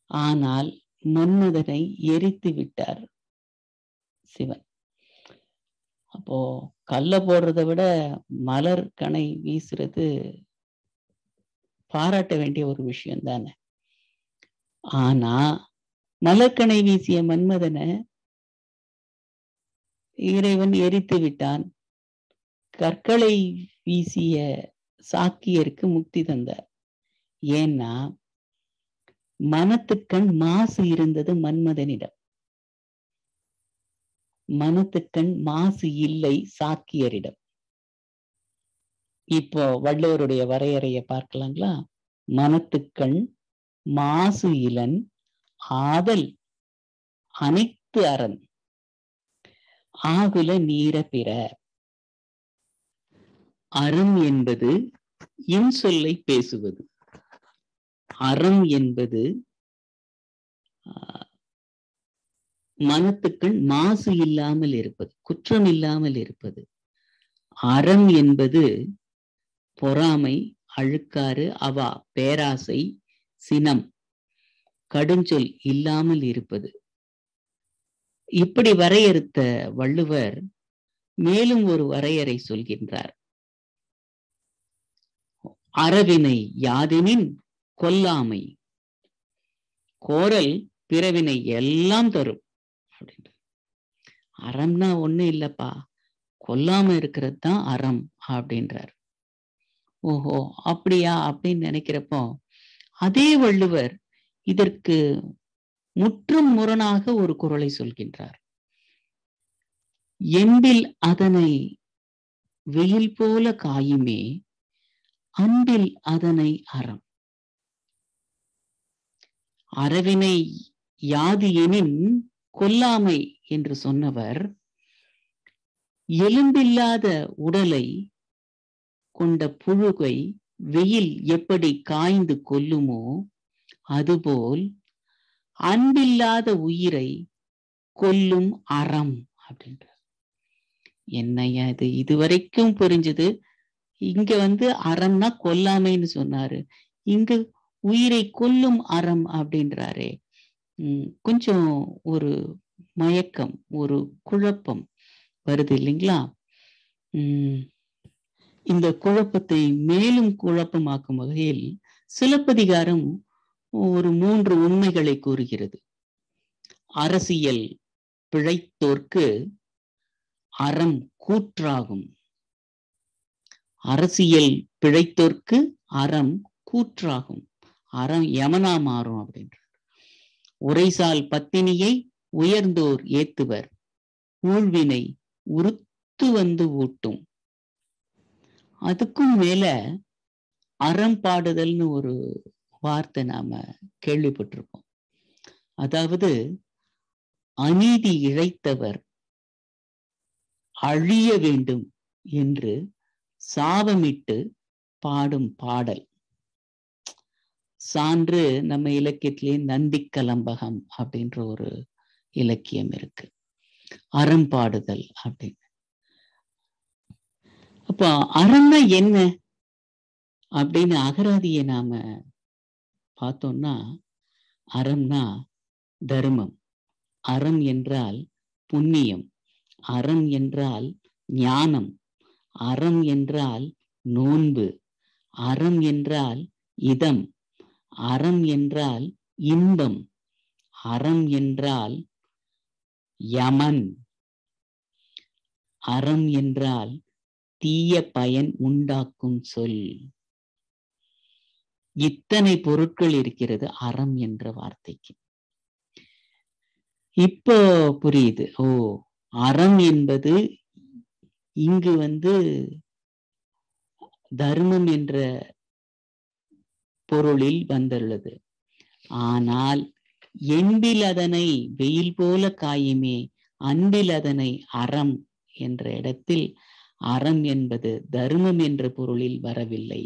ஆனால் மன்மதனை எரித்து விட்டார் சிவன். அப்போ கல்ல போடுறதை விட மலர் கணை வீசுறது பாராட்ட வேண்டிய ஒரு விஷயம் தானே. ஆனா மலர்கணை வீசிய மன்மதனை இறைவன் எரித்து விட்டான். கற்களை வீசிய சாக்கியருக்கு முக்தி தந்தார். ஏன்னா மனத்துக்கண் மாசு இருந்தது மன்மதனிடம். மனத்துக்கண் மாசு இல்லை சாக்கியரிடம். இப்போ வள்ளுவருடைய வரையறையை பார்க்கலாங்களா? மனத்துக்கண் மாசு இலன் ஆதல் அனைத்து அரண். ஆகுல நீர பிற. அறம் என்பது இன்சொல்லை பேசுவது. அறம் என்பது மனத்துக்கள் மாசு இல்லாமல் இருப்பது குற்றம் இல்லாமல் இருப்பது. அறம் என்பது பொறாமை அழுக்காறு அவா பேராசை சினம் கடுஞ்சொல் இல்லாமல் இருப்பது. இப்படி வரையறுத்த வள்ளுவர் மேலும் ஒரு வரையறை சொல்கின்றார். அறவினை யாதெனின் கொல்லாமை. கோரல் பிறவினை எல்லாம் தரும் அப்படின்ட்டு அறம்னா ஒண்ணு இல்லப்பா. கொல்லாம இருக்கிறது தான் அறம் அப்படின்றார். ஓஹோ அப்படியா அப்படின்னு நினைக்கிறப்போ அதே வள்ளுவர் இதற்கு முற்றும் முரணாக ஒரு குரலை சொல்கின்றார். என்பில் அதனை வெயில் போல காயுமே அன்பில் அதனை அறம். அறவினை யாது எனின் கொல்லாமை என்று சொன்னவர் எலும்பில்லாத உடலை கொண்ட புழுகை வெயில் எப்படி காய்ந்து கொல்லுமோ அதுபோல் அன்பில்லாத உயிரை கொல்லும் அறம் அப்படின்றார். என்னையா இது இதுவரைக்கும் புரிஞ்சது. இங்க வந்து அறம்னா கொல்லாமைன்னு சொன்னாரு. இங்கு உயிரை கொல்லும் அறம் அப்படின்றாரே. உம் கொஞ்சம் ஒரு மயக்கம் ஒரு குழப்பம் வருது இல்லைங்களா? உம் இந்த குழப்பத்தை மேலும் குழப்பமாக்கும் வகையில் சிலப்பதிகாரம் ஒரு மூன்று உண்மைகளை கூறுகிறது. அரசியல் பிழைத்தோர்க்கு அறம் கூற்றாகும். அரசியல் பிழைத்தோர்க்கு அறம் கூற்றாகும். அறம் யமனா மாறும் அப்படின்றார். உரைசால் பத்தினியை உயர்ந்தோர் ஏத்துவர். ஊழ்வினை உருத்து வந்து ஊட்டும். அதுக்கும் மேல அறம் பாடுதல்னு ஒரு வார்த்தை நாம கேள்விப்பட்டிருப்போம் அதாவது அநீதி இழைத்தவர் அழிய வேண்டும் என்று சாபமிட்டு பாடும் பாடல். சான்று நம்ம இலக்கியத்திலேயே நந்தி கலம்பகம் அப்படின்ற ஒரு இலக்கியம் இருக்கு. அறம்பாடுதல் அப்படின்னு. அப்போ அறம்னா என்ன? அப்படின்னு அகராதியை நாம பார்த்தோம்னா அறம்னா தர்மம். அறம் என்றால் புண்ணியம். அறம் என்றால் ஞானம். அறம் என்றால் நோன்பு. அறம் என்றால் இதம். அறம் என்றால் இன்பம். அறம் என்றால் யமன். அறம் என்றால் தீய பயன் உண்டாக்கும் சொல். இத்தனை பொருட்கள் இருக்கிறது அறம் என்ற வார்த்தைக்கு. இப்போ புரியுது. ஓ அறம் என்பது இங்கு வந்து தர்மம் என்ற பொருளில் வந்துள்ளது. ஆனால் என்பில் அதனை வெயில் போல காயுமே அன்பில் அதனை அறம் என்ற இடத்தில் அறம் என்பது தர்மம் என்ற பொருளில் வரவில்லை.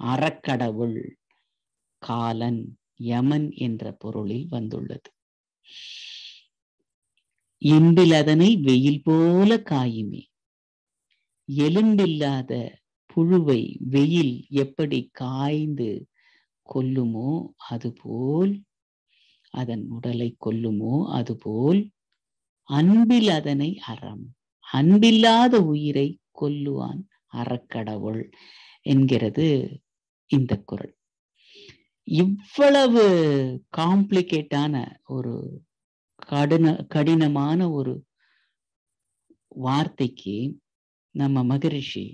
அறக்கடவுள் காலன் யமன் என்ற பொருளில் வந்துள்ளது. என்பில் அதனை வெயில் போல காயுமே எலும்பில்லாத புழுவை வெயில் எப்படி காய்ந்து கொல்லுமோ அதுபோல் அதன் உடலை கொல்லுமோ அதுபோல் அன்பில் அதனை அறம் அன்பில்லாத உயிரை கொல்லுவான் அறக்கடவுள் என்கிறது இந்த குரல். இவ்வளவு காம்ப்ளிகேட்டான ஒரு கடின கடினமான ஒரு வார்த்தைக்கு நம்ம மகரிஷி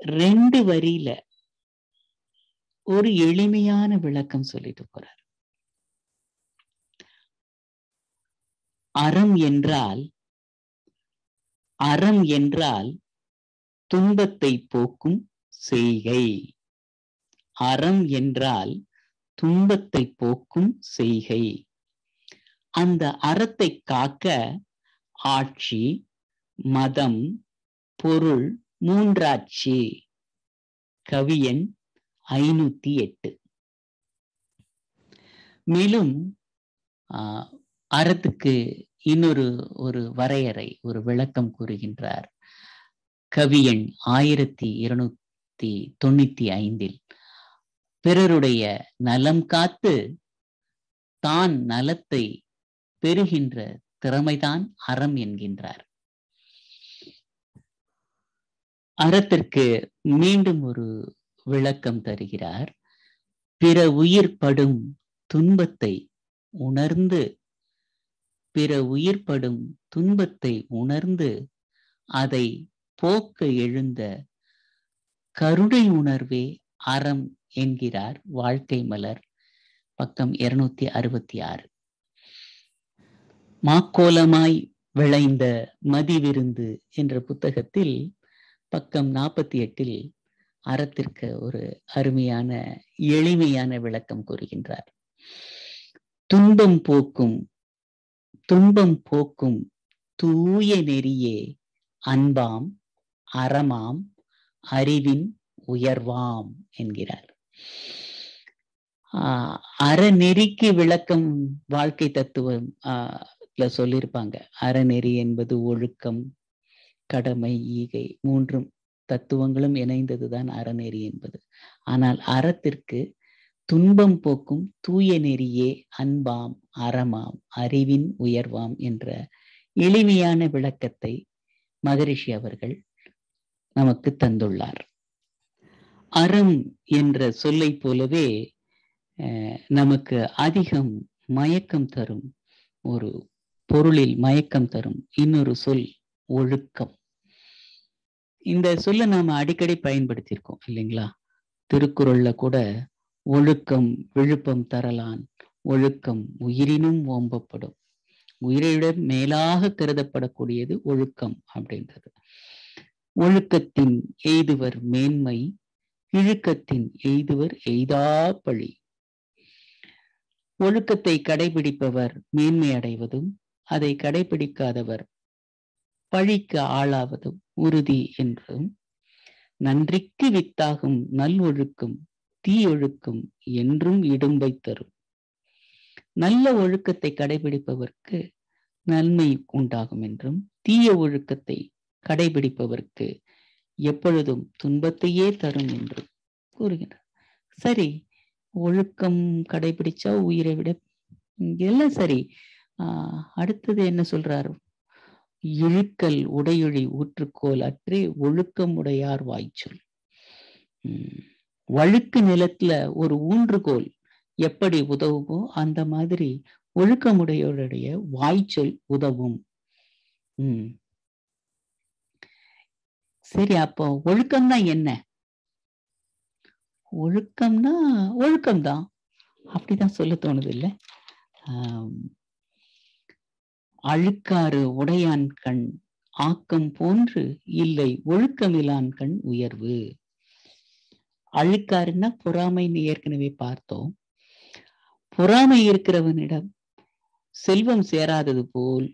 ரெண்டு வரியில ஒரு எளிமையான விளக்கம் சொல்லிட்டு போறார். அறம் என்றால் அறம் என்றால் துன்பத்தை போக்கும் செய்கை. அறம் என்றால் துன்பத்தை போக்கும் செய்கை. அந்த அறத்தை காக்க ஆட்சி மதம் பொருள் மூன்றாட்சி. கவியன் ஐநூத்தி எட்டு. மேலும் அறத்துக்கு இன்னொரு ஒரு வரையறை ஒரு விளக்கம் கூறுகின்றார். கவியன் ஆயிரத்தி இருநூத்தி தொண்ணூத்தி ஐந்தில் பிறருடைய நலம் காத்து தான் நலத்தை பெறுகின்ற திறமைதான் அறம் என்கின்றார். அறத்திற்கு மீண்டும் ஒரு விளக்கம் தருகிறார். பிற உயிர் படும் துன்பத்தை உணர்ந்து பிற உயிர் படும் துன்பத்தை உணர்ந்து அதை போக்க எழுந்த கருணை உணர்வே அறம் என்கிறார் வாழ்க்கை மலர் பக்கம் இருநூத்தி அறுபத்தி ஆறு. மாக்கோலமாய் விளைந்த மதிவிருந்து என்ற புத்தகத்தில் பக்கம் நாற்பத்தி எட்டில் அறத்திற்கு ஒரு அருமையான எளிமையான விளக்கம் கூறுகின்றார். துன்பம் போக்கும் துன்பம் போக்கும் தூய நெறியே அன்பாம் அறமாம் அறிவின் உயர்வாம் என்கிறார். ஆஹ் அறநெறிக்கு விளக்கம் வாழ்க்கை தத்துவம் ஆஹ் சொல்லியிருப்பாங்க. அறநெறி என்பது ஒழுக்கம் கடமை ஈகை மூன்றும் தத்துவங்களும் இணைந்ததுதான் அறநெறி என்பது. ஆனால் அறத்திற்கு துன்பம் போக்கும் தூய நெறியே அன்பாம் அறமாம் அறிவின் உயர்வாம் என்ற எளிமையான விளக்கத்தை மகரிஷி அவர்கள் நமக்கு தந்துள்ளார். அறம் என்ற சொல்லை போலவே நமக்கு அதிகம் மயக்கம் தரும் ஒரு பொருளில் மயக்கம் தரும் இன்னொரு சொல் ஒழுக்கம். இந்த சொல்ல நாம அடிக்கடி பயன்படுத்தியிருக்கோம் இல்லைங்களா? திருக்குறள்ல கூட ஒழுக்கம் விழுப்பம் தரலான் ஒழுக்கம் உயிரினும் ஓம்பப்படும். உயிரை மேலாக கருதப்படக்கூடியது ஒழுக்கம் அப்படின்றது. ஒழுக்கத்தின் எய்துவர் மேன்மை இழுக்கத்தின் எய்துவர் எய்தா பழி. ஒழுக்கத்தை கடைபிடிப்பவர் மேன்மை அடைவதும் அதை கடைபிடிக்காதவர் பழிக்கு ஆளாவதும் உறுதி என்றும் நன்றிக்கு வித்தாகும் நல்லொழுக்கம் தீயொழுக்கம் என்றும் இடும்பை தரும். நல்ல ஒழுக்கத்தை கடைபிடிப்பவர்க்கு நன்மை உண்டாகும் என்றும் தீய ஒழுக்கத்தை கடைபிடிப்பவர்க்கு எப்பொழுதும் துன்பத்தையே தரும் என்றும் கூறுகின்றார். சரி ஒழுக்கம் கடைபிடிச்சா உயிரை விட எல்லாம் சரி. ஆஹ் அடுத்தது என்ன சொல்றாரு? இழுக்கல் உடையொழி ஊற்றுக்கோல் அற்றே ஒழுக்கம் உடையார் வாய்ச்சொல். உம் வழுக்கு நிலத்துல ஒரு ஊன்றுகோல் எப்படி உதவுமோ அந்த மாதிரி ஒழுக்கமுடையோருடைய வாய்ச்சொல் உதவும். உம் சரி அப்போ ஒழுக்கம்னா என்ன? ஒழுக்கம்னா ஒழுக்கம்தான். அப்படிதான் சொல்ல தோணுது இல்ல? அழுக்காறு உடையான் கண் ஆக்கம் போன்று இல்லை ஒழுக்கமிலான் கண் உயர்வு. அழுக்காருன்னா பொறாமைன்னு ஏற்கனவே பார்த்தோம். பொறாமை இருக்கிறவனிடம் செல்வம் சேராதது போல்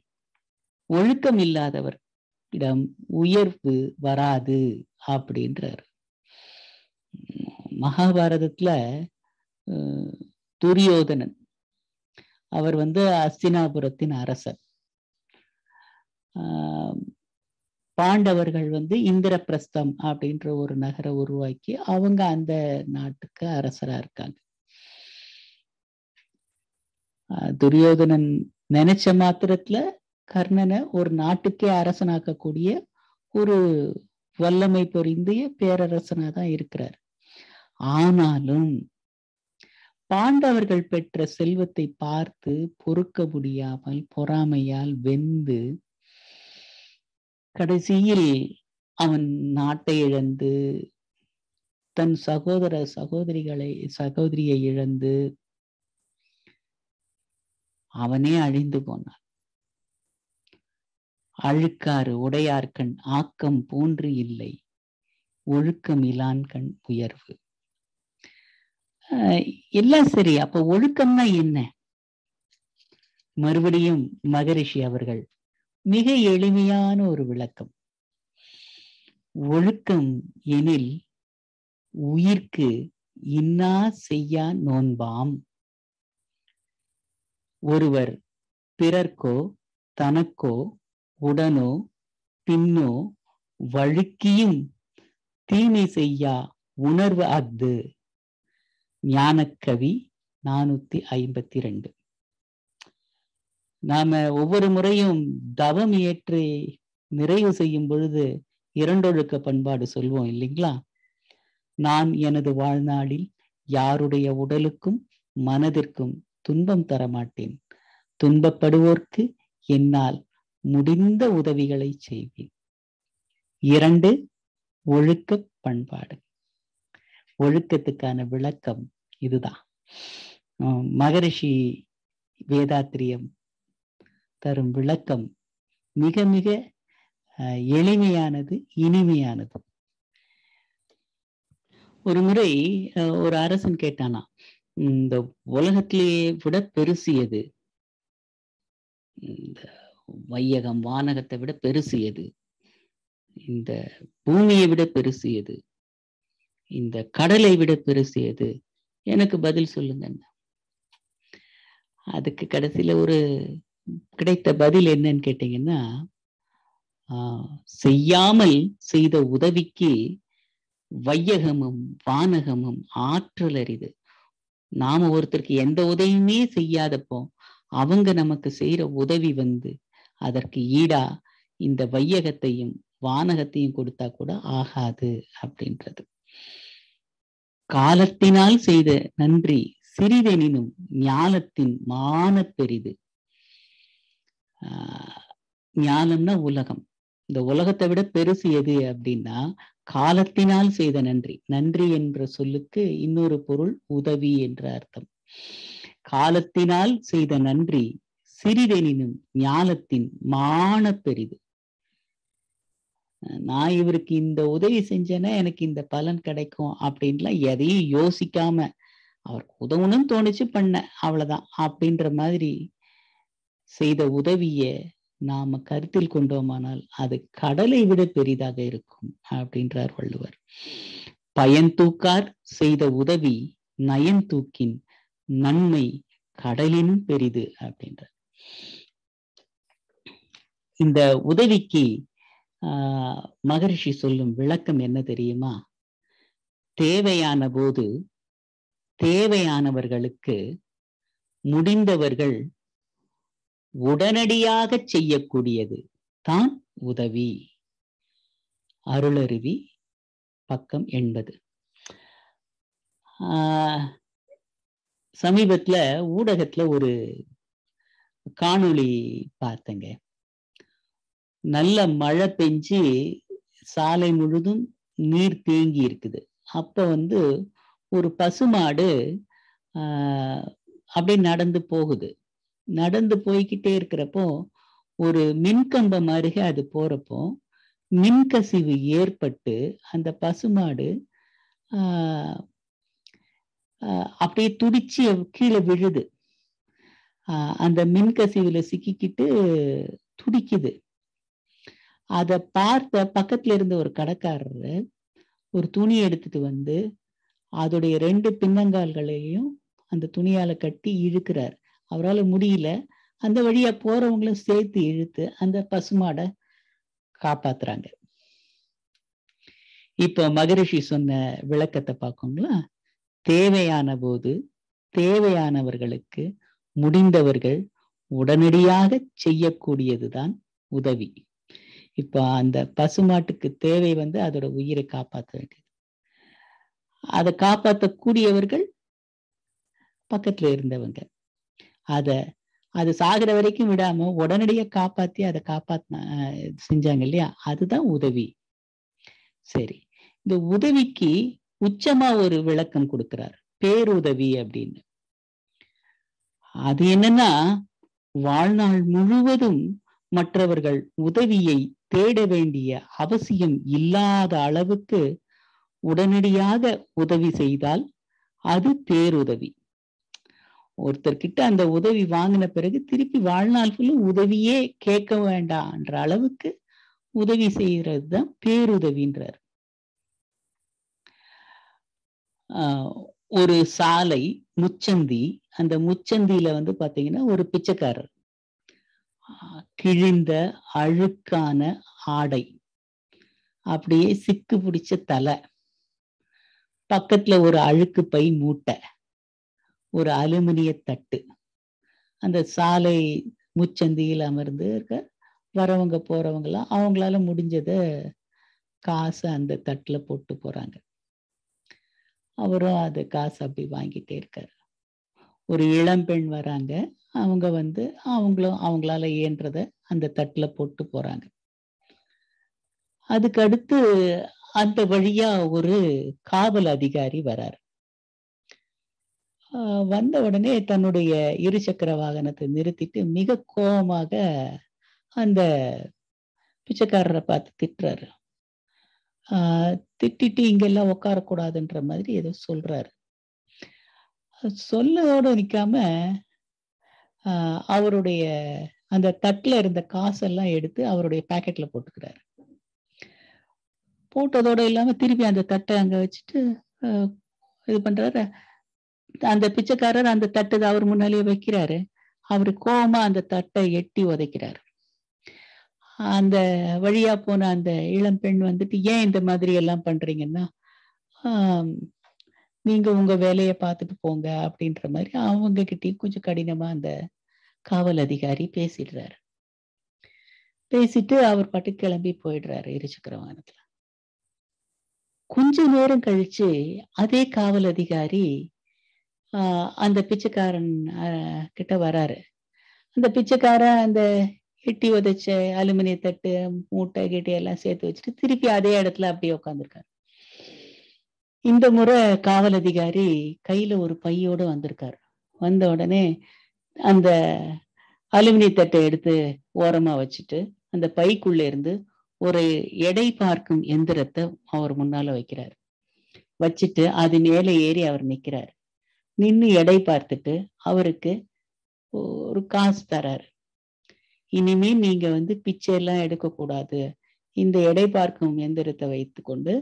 ஒழுக்கம் இல்லாதவர் இடம் உயர்வு வராது அப்படின்றார். மகாபாரதத்துல துரியோதனன் அவர் வந்து அஸ்தினாபுரத்தின் அரசர். பாண்டவர்கள் வந்து இந்திரபிரஸ்தம் அப்படின்ற ஒரு நகரை உருவாக்கி அவங்க அந்த நாட்டுக்கு அரசரா இருக்காங்க. துரியோதனன் நினைச்ச மாத்திரத்துல கர்ணனை ஒரு நாட்டுக்கே அரசனாக்கக்கூடிய ஒரு வல்லமை பொருந்திய பேரரசனா தான் இருக்கிறார். ஆனாலும் பாண்டவர்கள் பெற்ற செல்வத்தை பார்த்து பொறுக்க முடியாமல் பொறாமையால் வெந்து கடைசியில் அவன் நாட்டை இழந்து தன் சகோதர சகோதரிகளை சகோதரியை இழந்து அவனே அழிந்து போனான். அழுக்காறு உடையார்கண் ஆக்கம் போன்று இல்லை. ஒழுக்கம் இலான்கண் உயர்வு. எல்லாம் சரி. அப்ப ஒழுக்கம்னா என்ன? மறுபடியும் மகரிஷி அவர்கள் மிக எளிமையான ஒரு விளக்கம். ஒழுக்கம் எனில் உயிர்க்கு இன்னா செய்யா நோன்பாம். ஒருவர் பிறர்க்கோ தனக்கோ உடனோ பின்னோ வழுக்கியும் தீமை செய்யா உணர்வு அஃது. ஞானக்கவி நானூத்தி ஐம்பத்தி ரெண்டு. நாம ஒவ்வொரு முறையும் தவம் ஏற்றி நிறைவு செய்யும் பொழுது இரண்டொழுக்க பண்பாடு சொல்வோம் இல்லைங்களா? நான் எனது வாழ்நாளில் யாருடைய உடலுக்கும் மனதிற்கும் துன்பம் தரமாட்டேன். துன்பப்படுவோர்க்கு என்னால் முடிந்த உதவிகளை செய்வேன். இரண்டு ஒழுக்க பண்பாடு. ஒழுக்கத்துக்கான விளக்கம் இதுதான். மகரிஷி வேதாத்திரியம் தரும் விளக்கம் மிக மிக எளிமையானது இனிமையானது. ஒரு முறை ஒரு அரசன் கேட்டானா இந்த உலகத்திலேயே விட பெருசு எது இந்த வையகம் வானகத்தை விட பெருசு எது இந்த பூமியை விட பெருசு எது இந்த கடலை விட பெருசு எது எனக்கு பதில் சொல்லுங்க அதுக்கு கடைசியில ஒரு கிடைத்த பதில் என்னன்னு கேட்டீங்கன்னா செய்யாமல் செய்த உதவிக்கு வையகமும் வானகமும் ஆற்றல் அறிது நாம ஒருத்தருக்கு எந்த உதவியுமே செய்யாதப்போ அவங்க நமக்கு செய்யற உதவி வந்து அதற்கு ஈடா இந்த வையகத்தையும் வானகத்தையும் கொடுத்தா கூட ஆகாது அப்படின்றது. காலத்தினால் செய்த நன்றி சிறிதெனினும் ஞானத்தின் மான பெரிது. ஞானம்னா உலகம். இந்த உலகத்தை விட பெருசு எது அப்படின்னா காலத்தினால் செய்த நன்றி. நன்றி என்ற சொல்லுக்கு இன்னொரு பொருள் உதவி என்ற அர்த்தம். காலத்தினால் செய்த நன்றி சிறிதெனினும் ஞானத்தின் மான பெரிது. நான் இவருக்கு இந்த உதவி செஞ்சேன்னா எனக்கு இந்த பலன் கிடைக்கும் அப்படின்லாம் எதையும் யோசிக்காம அவருக்கு உதவணும்னு தோணுச்சு பண்ண அவ்வளவுதான் அப்படின்ற மாதிரி செய்த உதவிய நாம கருத்தில் கொண்டோமானால் அது கடலை விட பெரிதாக இருக்கும் அப்படின்றார் வள்ளுவர். பயன் தூக்கார் செய்த உதவி நயன் தூக்கின் நன்மை கடலினும் பெரிது அப்படின்றார். இந்த உதவிக்கு ஆஹ் மகரிஷி சொல்லும் விளக்கம் என்ன தெரியுமா? தேவையான போது தேவையானவர்களுக்கு முடிந்தவர்கள் உடனடியாக செய்யக்கூடியது தான் உதவி. அருளருவி பக்கம் எண்பது. சமீபத்தில் ஊடகத்தில் ஒரு காணொளி பார்த்தேங்க. நல்ல மழை பெஞ்சு சாலை முழுதும் நீர் தேங்கி இருக்குது. அப்போ வந்து ஒரு பசுமாடு அப்படியே நடந்து போகுது. நடந்து போய்கிட்டே இருக்கிறப்போ ஒரு மின்கம்பம் அருகே அது போறப்போ மின்கசிவு ஏற்பட்டு அந்த பசுமாடு அப்படியே துடிச்சு கீழே விழுது. அந்த மின்கசிவுல சிக்கிக்கிட்டு துடிக்குது. அத பார்த்த பக்கத்துல இருந்த ஒரு கடைக்காரர் ஒரு துணி எடுத்துட்டு வந்து அதோடைய ரெண்டு பின்னங்கால்களையும் அந்த துணியால கட்டி இழுக்கிறார். அவரால் முடியல. அந்த வழியா போறவங்களும் சேர்த்து இழுத்து அந்த பசுமாடை காப்பாத்துறாங்க. இப்போ மகரிஷி சொன்ன விளக்கத்தை பார்க்கோங்களா தேவையான போது தேவையானவர்களுக்கு முடிந்தவர்கள் உடனடியாக செய்யக்கூடியதுதான் உதவி. இப்போ அந்த பசுமாட்டுக்கு தேவை வந்து அதோட உயிரை காப்பாற்ற வேண்டியது. அதை காப்பாற்றக்கூடியவர்கள் பக்கத்துல இருந்தவங்க. அத அது சாகிற வரைக்கும் விடாம உடனடியாக காப்பாத்தி அதை காப்பாத்தின செஞ்சாங்க இல்லையா? அதுதான் உதவி. சரி. இந்த உதவிக்கு உச்சமா ஒரு விளக்கம் கொடுக்கிறார். பேருதவி அப்படின்னு. அது என்னன்னா வாழ்நாள் முழுவதும் மற்றவர்கள் உதவியை தேட வேண்டிய அவசியம் இல்லாத அளவுக்கு உடனடியாக உதவி செய்தால் அது பேருதவி. ஒருத்தர்கிட்ட அந்த உதவி வாங்கின பிறகு திருப்பி வாழ்நாள் ஃபுல்லும் உதவியே கேட்க வேண்டாம்ன்ற அளவுக்கு உதவி செய்யறது தான் பேருதவின்றார் ஒரு சாலை முச்சந்தி அந்த முச்சந்தியில வந்து பாத்தீங்கன்னா ஒரு பிச்சைக்காரர். கிழிந்த அழுக்கான ஆடை. அப்படியே சிக்கு பிடிச்ச தலை. பக்கத்துல ஒரு அழுக்கு பை மூட்டை. ஒரு அலுமினிய தட்டு. அந்த சாலை முச்சந்தியில் அமர்ந்து இருக்க வரவங்க போறவங்கலாம் அவங்களால முடிஞ்சத காசை அந்த தட்டில் போட்டு போறாங்க. அவரும் அது காசு அப்படி வாங்கிட்டே இருக்காரு. ஒரு இளம்பெண் வராங்க. அவங்க வந்து அவங்களும் அவங்களால இயன்றத அந்த தட்டில் போட்டு போறாங்க. அதுக்கு அடுத்து அந்த வழியா ஒரு காவல் அதிகாரி வராரு. வந்த உடனே தன்னுடைய இருசக்கர வாகனத்தை நிறுத்திட்டு மிக கோபமாக அந்த பிச்சைக்காரரை பார்த்து திட்டுறாரு. திட்டிட்டு இங்கெல்லாம் உட்காரக்கூடாதுன்ற மாதிரி ஏதோ சொல்றாரு. சொல்லதோடு நிற்காம அவருடைய அந்த தட்டில் இருந்த காசெல்லாம் எடுத்து அவருடைய பேக்கெட்ல போட்டுக்கிறாரு. போட்டதோட இல்லாம திருப்பி அந்த தட்டை அங்க வச்சுட்டு இது பண்றாரு. அந்த பிச்சைக்காரர் அந்த தட்டு அவர் முன்னாலேயே வைக்கிறாரு. அவரு கோபமா அந்த தட்டை எட்டி உதைக்கிறாரு. அந்த வழியா போன அந்த இளம் பெண் வந்துட்டு ஏன் இந்த மாதிரி எல்லாம் பண்றீங்கன்னா நீங்க உங்க வேலையை பார்த்துட்டு போங்க அப்படின்ற மாதிரி அவங்க கிட்டயும் கொஞ்சம் கடினமா அந்த காவல் அதிகாரி பேசிடுறாரு. பேசிட்டு அவர் பாட்டு கிளம்பி போயிடுறாரு இருசக்கர வாகனத்துல கொஞ்ச நேரம் கழிச்சு அதே காவல் அதிகாரி அந்த பிச்சைக்காரன் கிட்ட வராரு. அந்த பிச்சைக்காரன் அந்த இட்டி உதைச்ச அலுமினிய தட்டு மூட்டை கிட்டி எல்லாம் சேர்த்து வச்சுட்டு திருப்பி அதே இடத்துல அப்படியே உட்காந்துருக்காரு இந்த முறை காவல் அதிகாரி கையில ஒரு பையோட வந்திருக்காரு. வந்த உடனே அந்த அலுமினிய தட்டை எடுத்து ஓரமா வச்சுட்டு அந்த பைக்குள்ள இருந்து ஒரு எடை பார்க்கும் எந்திரத்தை அவர் முன்னால வைக்கிறார். வச்சுட்டு அது மேலே ஏறி அவர் நிக்கிறார். நின்று எடை பார்த்துட்டு அவருக்கு ஒரு காசு தராரு. இனிமே நீங்க வந்து பிச்சை எல்லாம் எடுக்கக்கூடாது இந்த எடை பார்க்கும் எந்திரத்தை வைத்து கொண்டு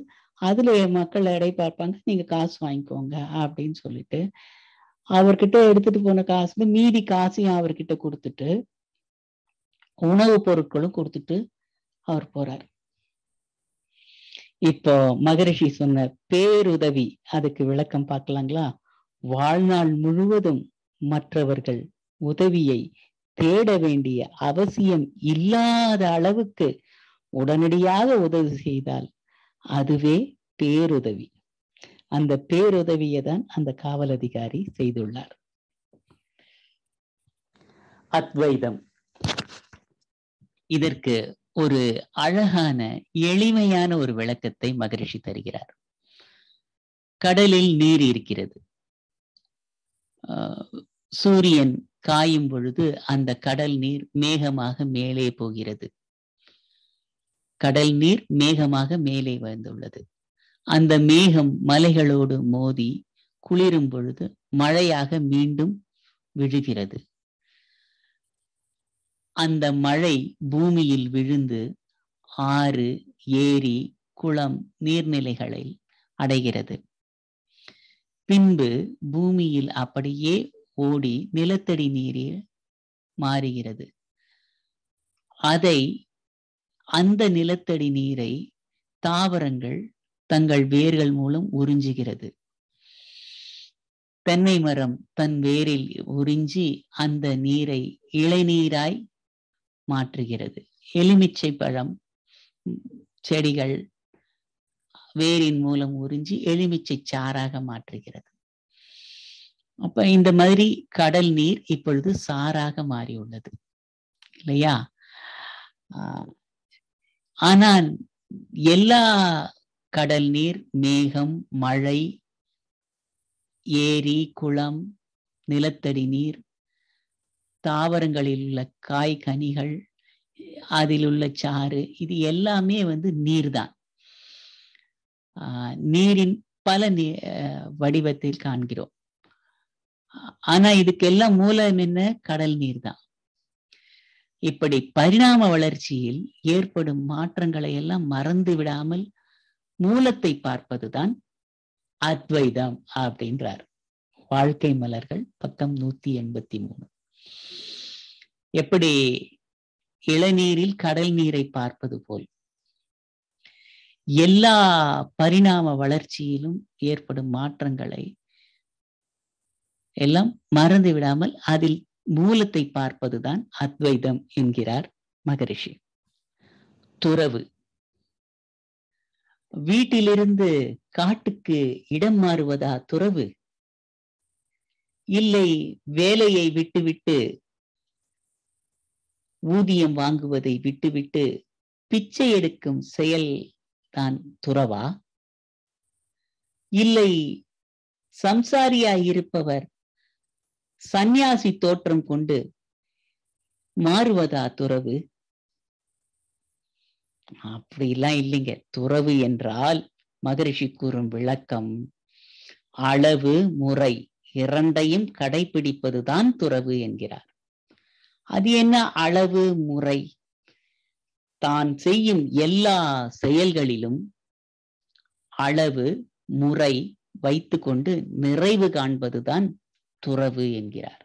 அதுல மக்கள் எடை பார்ப்பாங்க நீங்க காசு வாங்கிக்கோங்க அப்படின்னு சொல்லிட்டு அவர்கிட்ட எடுத்துட்டு போன காசுல மீதி காசையும் அவர்கிட்ட கொடுத்துட்டு உணவுப் பொருட்களும் கொடுத்துட்டு அவர் போறார். இப்போ மகரிஷி சொன்ன பேருதவி அதுக்கு விளக்கம் பார்க்கலாங்களா? வாழ்நாள் முழுவதும் மற்றவர்கள் உதவியை தேட வேண்டிய அவசியம் இல்லாத அளவுக்கு உடனடியாக உதவி செய்தால் அதுவே பேருதவி. அந்த பேருதவியை தான் அந்த காவல் அதிகாரி செய்துள்ளார். அத்வைதம். இதற்கு ஒரு அழகான எளிமையான ஒரு விளக்கத்தை மகரிஷி தருகிறார். கடலில் நீர் இருக்கிறது. சூரியன் காயும் பொழுது அந்த கடல் நீர் மேகமாக மேலே போகிறது. கடல் நீர் மேகமாக மேலே வந்துள்ளது. அந்த மேகம் மலைகளோடு மோதி குளிரும் பொழுது மழையாக மீண்டும் விழுகிறது. அந்த மழை பூமியில் விழுந்து ஆறு ஏரி குளம் நீர்நிலைகளை அடைகிறது. பின்பு பூமியில் அப்படியே ஓடி நிலத்தடி நீரில் மாறுகிறது. அதை அந்த நிலத்தடி நீரை தாவரங்கள் தங்கள் வேர்கள் மூலம் உறிஞ்சுகிறது. தென்னை மரம் தன் வேரில் உறிஞ்சி அந்த நீரை இளைநீராய் மாற்றுகிறது. எலுமிச்சை பழம் செடிகள் வேரின் மூலம் உறிஞ்சி எலுமிச்சை சாறாக மாற்றுகிறது. அப்ப இந்த மாதிரி கடல் நீர் இப்பொழுது சாராக மாறியுள்ளது. இல்லையா? ஆனால் எல்லா கடல் நீர் மேகம் மழை ஏரி குளம் நிலத்தடி நீர் தாவரங்களில் உள்ள காய் கனிகள் அதில் உள்ள சாறு இது எல்லாமே வந்து நீர் தான் நீரின் பல நீ வடிவத்தில் காண்கிறோம். ஆனா இதுக்கெல்லாம் மூலம் என்ன? கடல் நீர் தான். இப்படி பரிணாம வளர்ச்சியில் ஏற்படும் மாற்றங்களை எல்லாம் மறந்து விடாமல் மூலத்தை பார்ப்பதுதான் அத்வைதம் அப்படின்றார். வாழ்க்கை மலர்கள் பக்கம் நூத்தி எண்பத்தி மூணு. எப்படி இளநீரில் கடல் நீரை பார்ப்பது போல் எல்லா பரிணாம வளர்ச்சியிலும் ஏற்படும் மாற்றங்களை எல்லாம் மறந்து விடாமல் அதில் மூலத்தை பார்ப்பதுதான் அத்வைதம் என்கிறார் மகரிஷி. துறவு. வீட்டிலிருந்து காட்டுக்கு இடம் மாறுவதா துறவு? இல்லை வேலையை விட்டுவிட்டு ஊதியம் வாங்குவதை விட்டுவிட்டு பிச்சை எடுக்கும் செயல் தான் துறவா? இல்லை சம்சாரியாயிருப்பவர் சந்நியாசி தோற்றம் கொண்டு மாறுவதா துறவு? அப்படிலாம் இல்லைங்க. துறவு என்றால் மகரிஷி கூறும் விளக்கம் அளவு முறை இரண்டையும் கடைபிடிப்பதுதான் துறவு என்கிறார். அது என்ன அளவு முறை? தான் செய்யும் எல்லா செயல்களிலும் அளவு முறை வைத்துக்கொண்டு நிறைவு காண்பதுதான் துறவு என்கிறார்.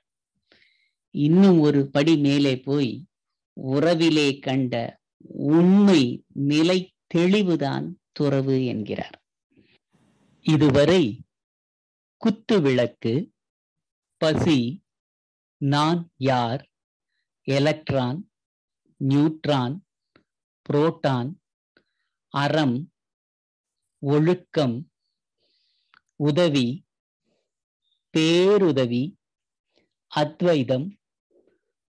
இன்னும் ஒரு படி மேலே போய் உறவிலே கண்ட உண்மை நிலை தெளிவுதான் துறவு என்கிறார். இதுவரை குத்து விளக்கு பசி நான் யார் எலக்ட்ரான் நியூட்ரான் புரோட்டான் அறம் ஒழுக்கம் உதவி பேருதவி அத்வைதம்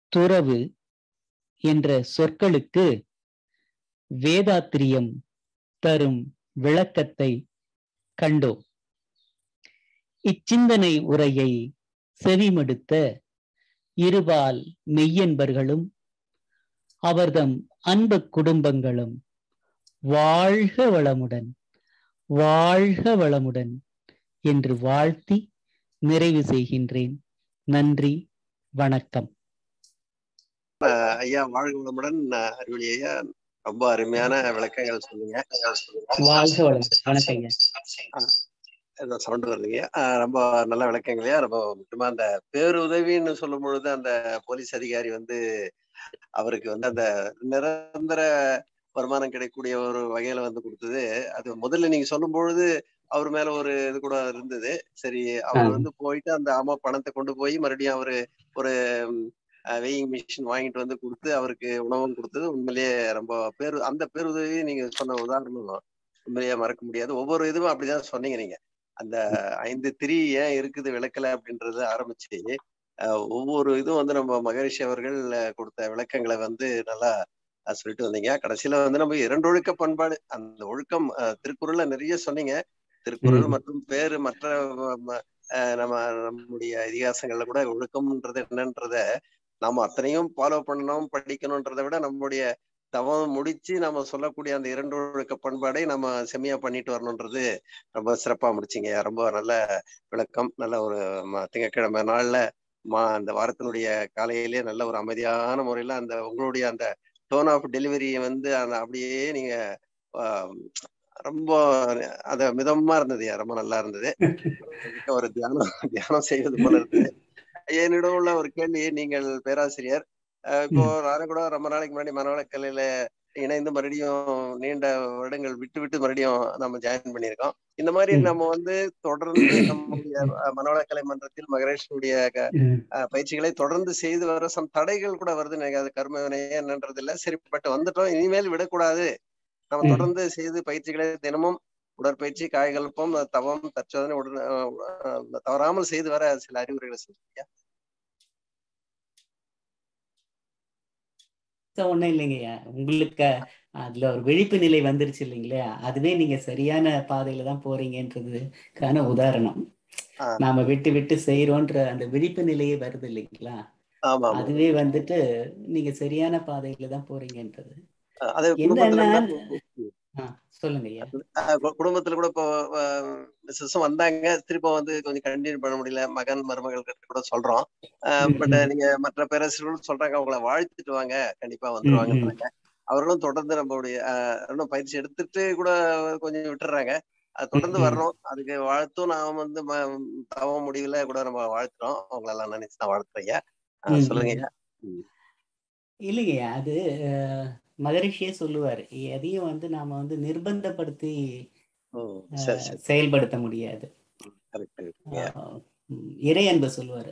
துறவு என்ற சொற்களுக்கு வேதாத்திரியம் தரும் விளக்கத்தை கண்டோம். இச்சிந்தனை உரையை செவிமடுத்த இருபால் மெய்யன்பர்களும் அவர்தம் அன்பு குடும்பங்களும். வாழ்க வளமுடன் வாழ்க வளமுடன் என்று வாழ்த்தி நிறைவு செய்கின்றேன். நன்றி வணக்கம். ஐயா வாழ்க வளமுடன். அறிவொளி ஐயா ரொம்ப அருமையான விளக்கங்கள் சொன்னீங்க. வாழ்க வளமுடன். வணக்கம் ஐயா. ஏதோ சவுண்ட் வருதுங்க ரொம்ப நல்ல விளக்கங்களையா ரொம்ப முக்கியமா அந்த பேருதவின்னு சொல்லும் பொழுது அந்த போலீஸ் அதிகாரி வந்து அவருக்கு வந்து அந்த நிரந்தர வருமானம் கிடைக்கக்கூடிய ஒரு வகையில வந்து கொடுத்தது. அது முதல்ல நீங்க சொல்லும் பொழுது அவர் மேல ஒரு இது கூட இருந்தது. சரி அவர் வந்து போயிட்டு அந்த அம்மா பணத்தை கொண்டு போய் மறுபடியும் அவரு ஒரு வெயிங் மிஷின் வாங்கிட்டு வந்து கொடுத்து அவருக்கு உணவும் கொடுத்தது. உண்மையிலேயே ரொம்ப பேரு அந்த பேருதவி நீங்க சொன்ன உதாரணம் உண்மையிலேயே மறக்க முடியாது. ஒவ்வொரு இதுவும் அப்படிதான் சொன்னீங்க நீங்க. அந்த ஐந்து திரி ஏன் இருக்குது விளக்கல அப்படின்றத ஆரம்பிச்சு ஒவ்வொரு இதுவும் வந்து நம்ம மகரிஷி அவர்கள் கொடுத்த விளக்கங்களை வந்து நல்லா சொல்லிட்டு வந்தீங்க. கடைசியில வந்து நம்ம இரண்டு ஒழுக்க பண்பாடு அந்த ஒழுக்கம் திருக்குறள்ல நிறைய சொன்னீங்க. திருக்குறள் மற்றும் பேரு மற்ற நம்ம நம்முடைய இதிகாசங்கள்ல கூட ஒழுக்கம்ன்றது என்னன்றத நாம அத்தனையும் ஃபாலோ பண்ணணும் படிக்கணும்ன்றதை விட நம்முடைய தவம் முடிச்சு நம்ம சொல்லக்கூடிய அந்த இரண்டு ஒழுக்க பண்பாடை நம்ம செம்மையா பண்ணிட்டு வரணுன்றது ரொம்ப சிறப்பா முடிச்சிங்க. ரொம்ப நல்ல விளக்கம் நல்ல ஒரு திங்கக்கிழமை நாள்ல மா அந்த வாரத்தினுடைய காலையிலேயே நல்ல ஒரு அமைதியான முறையில அந்த உங்களுடைய அந்த டோன் ஆஃப் டெலிவரியை வந்து அந்த அப்படியே நீங்க ரொம்ப அத மிதமா இருந்தது. ரொம்ப நல்லா இருந்தது. ஒரு தியானம் தியானம் செய்வது போல இருந்தது. என்னிடம் உள்ள ஒரு கேள்வி நீங்கள் பேராசிரியர் இப்போ நானும் கூட ரொம்ப நாளைக்கு முன்னாடி மனவளக்கலையில இணைந்து மறுபடியும் நீண்ட வருடங்கள் விட்டு விட்டு மறுபடியும் நம்ம ஜாயின் பண்ணியிருக்கோம். இந்த மாதிரி நம்ம வந்து தொடர்ந்து நம்முடைய மனவளக்கலை மன்றத்தில் மகரேஷனுடைய பயிற்சிகளை தொடர்ந்து செய்து வர சம் தடைகள் கூட வருது எனக்கு அது கர்ம வினையே என்னன்றது இல்ல சரி பட் வந்துட்டோம். இனிமேல் விடக்கூடாது. நம்ம தொடர்ந்து செய்து பயிற்சிகளை தினமும் உடற்பயிற்சி காய்கல்பம் தவம் தற்சோதனை உடன் தவறாமல் செய்து வர சில அறிவுரைகளை சொல்றீங்க. ஒண்ணும் இல்லைங்கய்யா உங்களுக்கு அதுல ஒரு விழிப்பு நிலை வந்துருச்சு இல்லைங்களா அதுவே நீங்க சரியான பாதையில தான் போறீங்கன்றதுக்கான உதாரணம். நாம விட்டு விட்டு செய்யறோன்ற அந்த விழிப்பு நிலையே வருது இல்லைங்களா? அதுவே வந்துட்டு நீங்க சரியான பாதையில தான் போறீங்கன்றது. என்னன்னா சொல்லுங்க ஐயா. குடும்பத்துல கூட இப்போ மிஸ்ஸஸும் வந்தாங்க. திரும்ப வந்து கொஞ்சம் கண்டினியூ பண்ண முடியல. மகன் மருமகள் கிட்ட கூட சொல்றோம். பட் நீங்க மற்ற பேரரசர்களும் சொல்றாங்க. அவங்கள வாழ்த்துட்டு வாங்க. கண்டிப்பா வந்துருவாங்கன்றாங்க. அவர்களும் தொடர்ந்து நம்மளுடைய இன்னும் பயிற்சி எடுத்துட்டு கூட கொஞ்சம் விட்டுறாங்க. அது தொடர்ந்து வர்றோம் அதுக்கு வாழ்த்தும். நான் வந்து தவ முடிவுல கூட நம்ம வாழ்த்துறோம். அவங்களெல்லாம் நினைச்சு தான் வாழ்த்துறேன் சொல்லுங்க இல்லைங்க அது மகரிஷியே சொல்லுவாரு. எதையும் வந்து நாம வந்து நிர்பந்தப்படுத்தி செயல்படுத்த முடியாது. இறை அன்பு சொல்லுவாரு.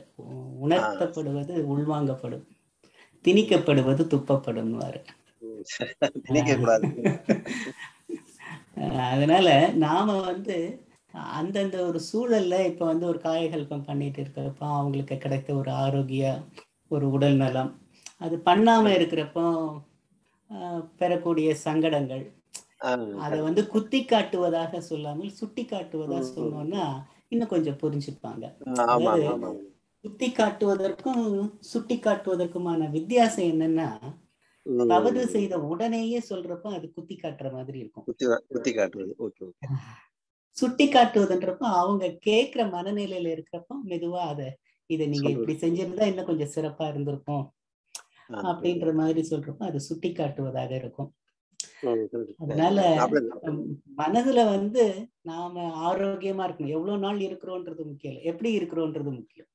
உணர்த்தப்படுவது உள்வாங்கப்படும் திணிக்கப்படுவது துப்பப்படும்வாரு அதனால நாம வந்து அந்தந்த ஒரு சூழல்ல இப்ப வந்து ஒரு காயகல்பம் பண்ணிட்டு இருக்கிறப்போ அவங்களுக்கு கிடைத்த ஒரு ஆரோக்கிய ஒரு உடல் நலம் அது பண்ணாம இருக்கிறப்போ பெறக்கூடிய சங்கடங்கள். அதை வந்து குத்தி காட்டுவதாக சொல்லாமல் சுட்டி காட்டுவதா சொன்னோம்னா இன்னும் கொஞ்சம் புரிஞ்சுப்பாங்க. குத்தி காட்டுவதற்கும் சுட்டி காட்டுவதற்குமான வித்தியாசம் என்னன்னா தவறு செய்த உடனேயே சொல்றப்ப அது குத்தி காட்டுற மாதிரி இருக்கும். குத்தி காட்டுவது சுட்டி காட்டுவதுன்றப்ப அவங்க கேக்குற மனநிலையில இருக்கிறப்ப மெதுவா அத இதை நீங்க இப்படி செஞ்சிருந்தா இன்னும் கொஞ்சம் சிறப்பா இருந்திருக்கும். அப்படின்ற மாதிரி சொல்றப்ப அது சுட்டி காட்டுவதாக இருக்கும் அதனால மனதுல வந்து நாம ஆரோக்கியமா இருக்கணும். எவ்வளவு நாள் இருக்கிறோன்றது முக்கியம் இல்லை. எப்படி இருக்கிறோன்றது முக்கியம்.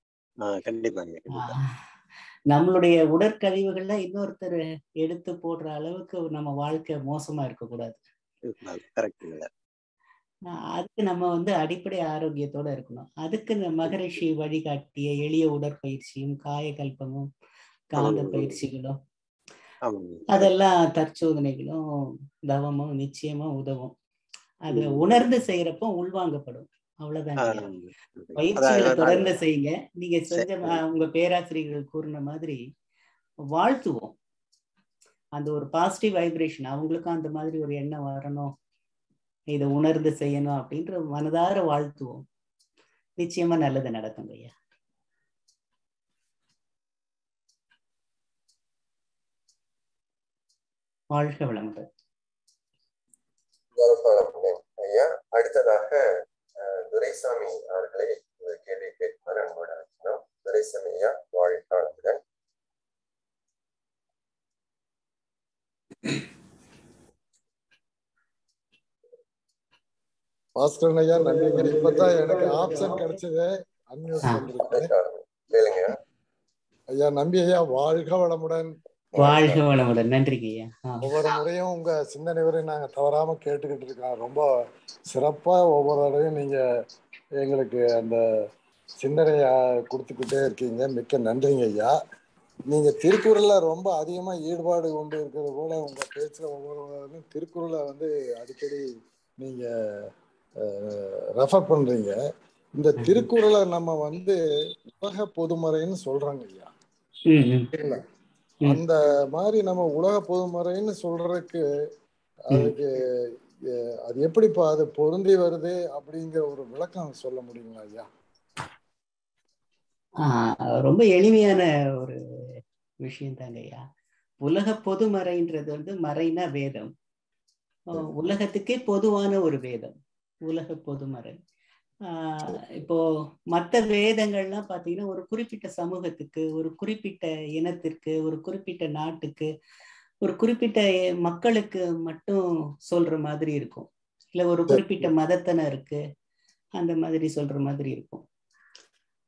நம்மளுடைய உடற்கழிவுகள்ல இன்னொருத்தர் எடுத்து போடுற அளவுக்கு நம்ம வாழ்க்கை மோசமா இருக்கக்கூடாது. அதுக்கு நம்ம வந்து அடிப்படை ஆரோக்கியத்தோட இருக்கணும். அதுக்கு இந்த மகரிஷி வழிகாட்டிய எளிய உடற்பயிற்சியும் காயகல்பமும் காந்த பயிற்சிகளும் அதெல்லாம் தற்சோதனைகளும் தவமும் நிச்சயமா உதவும். அது உணர்ந்து செய்யறப்போ உள்வாங்கப்படும். அவ்வளவுதான் பயிற்சிகளை தொடர்ந்து செய்யுங்க. நீங்க செஞ்ச உங்க பேராசிரியர்கள் கூறின மாதிரி வாழ்த்துவோம். அந்த ஒரு பாசிட்டிவ் வைப்ரேஷன் அவங்களுக்கும் அந்த மாதிரி ஒரு எண்ணம் வரணும். இதை உணர்ந்து செய்யணும் அப்படின்ற மனதார வாழ்த்துவோம். நிச்சயமா நல்லது நடக்கும் ஐயா. வாழ்க வளமுடன். வணக்கம் ஐயா அடுத்ததாக துரைசாமி அவர்களை ஒரு கேள்வி கேட்குமாறு அன்போடு அழைக்கிறோம். துரைசாமி ஐயா வாழ்க வளமுடன். பாஸ்கரன் ஐயா நன்றிங்க இப்பதான் எனக்கு ஆப்ஷன் கிடைச்சது. அன்மியூட் பண்ணிருக்கேன். ஐயா நம்பி ஐயா வாழ்க வளமுடன். வாழ்க வளமுடன். நன்றிங்க ஐயா. ஒவ்வொரு முறையும் உங்க சிந்தனை வரை நாங்க தவறாம கேட்டுக்கிட்டு இருக்கோம். ரொம்ப சிறப்பா ஒவ்வொரு தடவையும் நீங்க எங்களுக்கு அந்த சிந்தனைய கொடுத்துக்கிட்டே இருக்கீங்க. மிக்க நன்றிங்க ஐயா. நீங்க திருக்குறள்ல ரொம்ப அதிகமா ஈடுபாடு கொண்டு இருக்கிறது போல உங்க பேச்சுல ஒவ்வொரு திருக்குறளை வந்து அடிக்கடி நீங்க ரெஃபர் பண்றீங்க. இந்த திருக்குறளை நம்ம வந்து உலக பொதுமறைன்னு சொல்றாங்க ஐயா. அந்த மாதிரி நம்ம உலக பொதுமறைன்னு சொல்றதுக்கு அதுக்கு அது எப்படிப்பா அது பொருந்தி வருது அப்படிங்கிற ஒரு விளக்கம் சொல்ல முடியுங்களா ஐயா? ரொம்ப எளிமையான ஒரு விஷயம் தாங்க ஐயா. உலக பொதுமறைன்றது வந்து மறைனா வேதம். உலகத்துக்கே பொதுவான ஒரு வேதம். உலக பொதுமறை. இப்போ மற்ற வேதங்கள்லாம் பார்த்தீங்கன்னா ஒரு குறிப்பிட்ட சமூகத்துக்கு ஒரு குறிப்பிட்ட இனத்திற்கு ஒரு குறிப்பிட்ட நாட்டுக்கு ஒரு குறிப்பிட்ட மக்களுக்கு மட்டும் சொல்ற மாதிரி இருக்கும். இல்ல ஒரு குறிப்பிட்ட மதத்தினருக்கு அந்த மாதிரி சொல்ற மாதிரி இருக்கும்.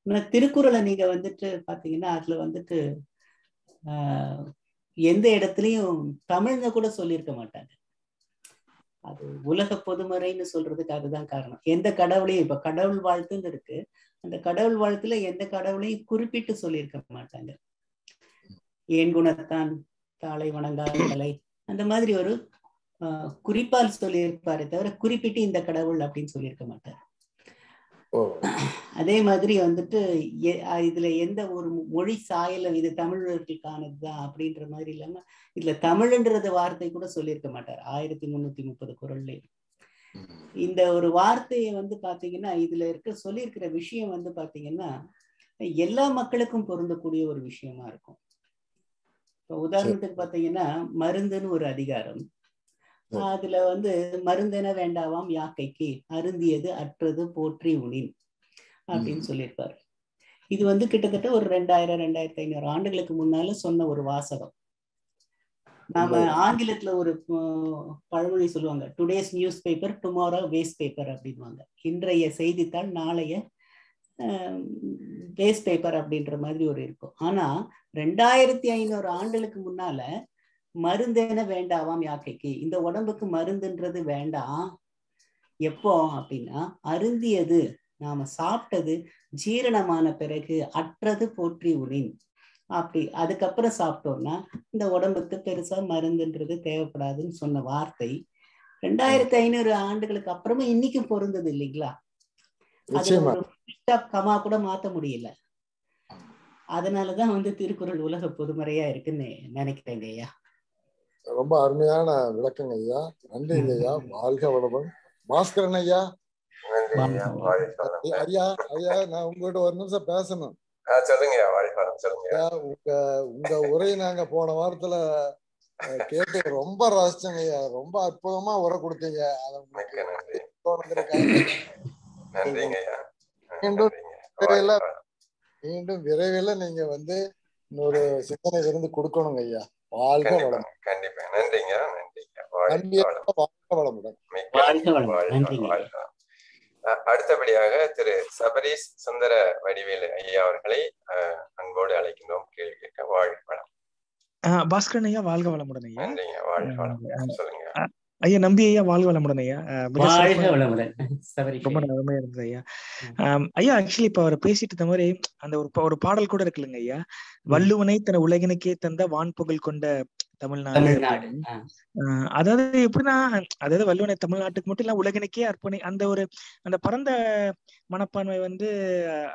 ஆனா திருக்குறளை நீங்க வந்துட்டு பாத்தீங்கன்னா அதுல வந்துட்டு ஆஹ் எந்த இடத்துலயும் தமிழ்ல கூட சொல்லியிருக்க மாட்டாங்க. அது உலக பொதுமறைன்னு சொல்றதுக்கு அதுதான் காரணம். எந்த கடவுளையும் இப்ப கடவுள் வாழ்த்துன்னு இருக்கு. அந்த கடவுள் வாழ்த்துல எந்த கடவுளையும் குறிப்பிட்டு சொல்லியிருக்க மாட்டாங்க. ஏன் குணத்தான் தாளை வணங்காதலை அந்த மாதிரி ஒரு ஆஹ் குறிப்பால் சொல்லியிருப்பாரே தவிர குறிப்பிட்டு இந்த கடவுள் அப்படின்னு சொல்லியிருக்க மாட்டார். அதே மாதிரி வந்துட்டு இதுல எந்த ஒரு மொழி சாயலும் இது தமிழர்களுக்கானதுதான் அப்படின்ற மாதிரி இல்லாம இதுல தமிழ்ன்றது வார்த்தை கூட சொல்லியிருக்க மாட்டார். ஆயிரத்தி முன்னூத்தி முப்பது குரல்ல. இந்த ஒரு வார்த்தையை வந்து பாத்தீங்கன்னா இதுல இருக்க சொல்லியிருக்கிற விஷயம் வந்து பாத்தீங்கன்னா எல்லா மக்களுக்கும் பொருந்தக்கூடிய ஒரு விஷயமா இருக்கும். இப்போ உதாரணத்துக்கு பாத்தீங்கன்னா மருந்துன்னு ஒரு அதிகாரம். அதுல வந்து மருந்தென வேண்டாவாம் யாக்கைக்கு அருந்தியது அற்றது போற்றி உணின் அப்படின்னு சொல்லியிருப்பாரு. இது வந்து கிட்டத்தட்ட ஒரு ரெண்டாயிரம் ரெண்டாயிரத்தி ஐநூறு ஆண்டுகளுக்கு முன்னால சொன்ன ஒரு வாசகம். நாம. ஆங்கிலத்துல ஒரு பழமொழி சொல்லுவாங்க today's newspaper tomorrow waste paper அப்படின்வாங்க இன்றைய செய்தித்தாள் நாளைய வேஸ்ட் பேப்பர் அப்படின்ற மாதிரி ஒரு இருக்கும். ஆனா ரெண்டாயிரத்தி ஐநூறு ஆண்டுகளுக்கு முன்னால மருந்தென வேண்டாவாம் யாக்கைக்கு. இந்த உடம்புக்கு மருந்துன்றது வேண்டாம் எப்போ அப்படின்னா அருந்தியது நாம சாப்பிட்டது ஜீரணமான பிறகு அற்றது போற்றி உணின் அப்படி அதுக்கப்புறம் சாப்பிட்டோம்னா இந்த உடம்புக்கு பெருசா மருந்துன்றது தேவைப்படாதுன்னு சொன்ன வார்த்தை. ரெண்டாயிரத்தி ஐநூறு ஆண்டுகளுக்கு அப்புறமா இன்னைக்கும் பொருந்தது இல்லைங்களா? கமா கூட மாத்த முடியல. அதனாலதான் வந்து திருக்குறள் உலக பொதுமறையா இருக்குன்னு நினைக்கிறேங்க ஐயா. ரொம்ப அருமையான விளக்கங்க ஐயா. நன்றிங்க ஐயா. வாழ்க வளமுடன். பாஸ்கரன் ஐயா. நன்றி ஐயா. ஐயா நான் உங்ககிட்ட ஒரு நிமிஷம் பேசணும். உங்க உங்க உரை நாங்க போன வாரத்துல கேட்டு ரொம்ப ரசிச்சோங்க ஐயா. ரொம்ப அற்புதமா உரை கொடுத்தீங்க. மீண்டும் விரைவில் நீங்க வந்து இன்னொரு சிந்தனை விருந்து கொடுக்கணுங்க ஐயா. வாழ்க கண்டிப்பா வளம் கண்டிப்பா. நன்றிங்க நன்றிங்க. அடுத்தபடியாக திரு சபரீஷ் சுந்தர வடிவேலு ஐயா அவர்களை அஹ், அன்போடு அழைக்கின்றோம். கேள்வி கேட்க வாழ்க வளம். பாஸ்கரன் ஐயா வாழ்க வளமுடன் ஐயா. நன்றிங்க வாழ்க வளம் சொல்லுங்க. ஐயா நம்பி ஐயா வாழ்க வளமுடன் ஐயா. ரொம்ப அருமையா இருந்தது ஐயா. ஐயா ஆக்சுவலி இப்ப அவர் பேசிட்டு இருந்த மாதிரி அந்த ஒரு ஒரு பாடல் கூட இருக்குல்லங்க ஐயா. வள்ளுவனை தன் உலகினுக்கே தந்த வான்புகழ் கொண்ட தமிழ்நாடு. அதாவது எப்படின்னா அதாவது வள்ளுவனை தமிழ்நாட்டுக்கு மட்டும் இல்ல உலகனுக்கே அர்ப்பணி அந்த ஒரு அந்த பரந்த மனப்பான்மை வந்து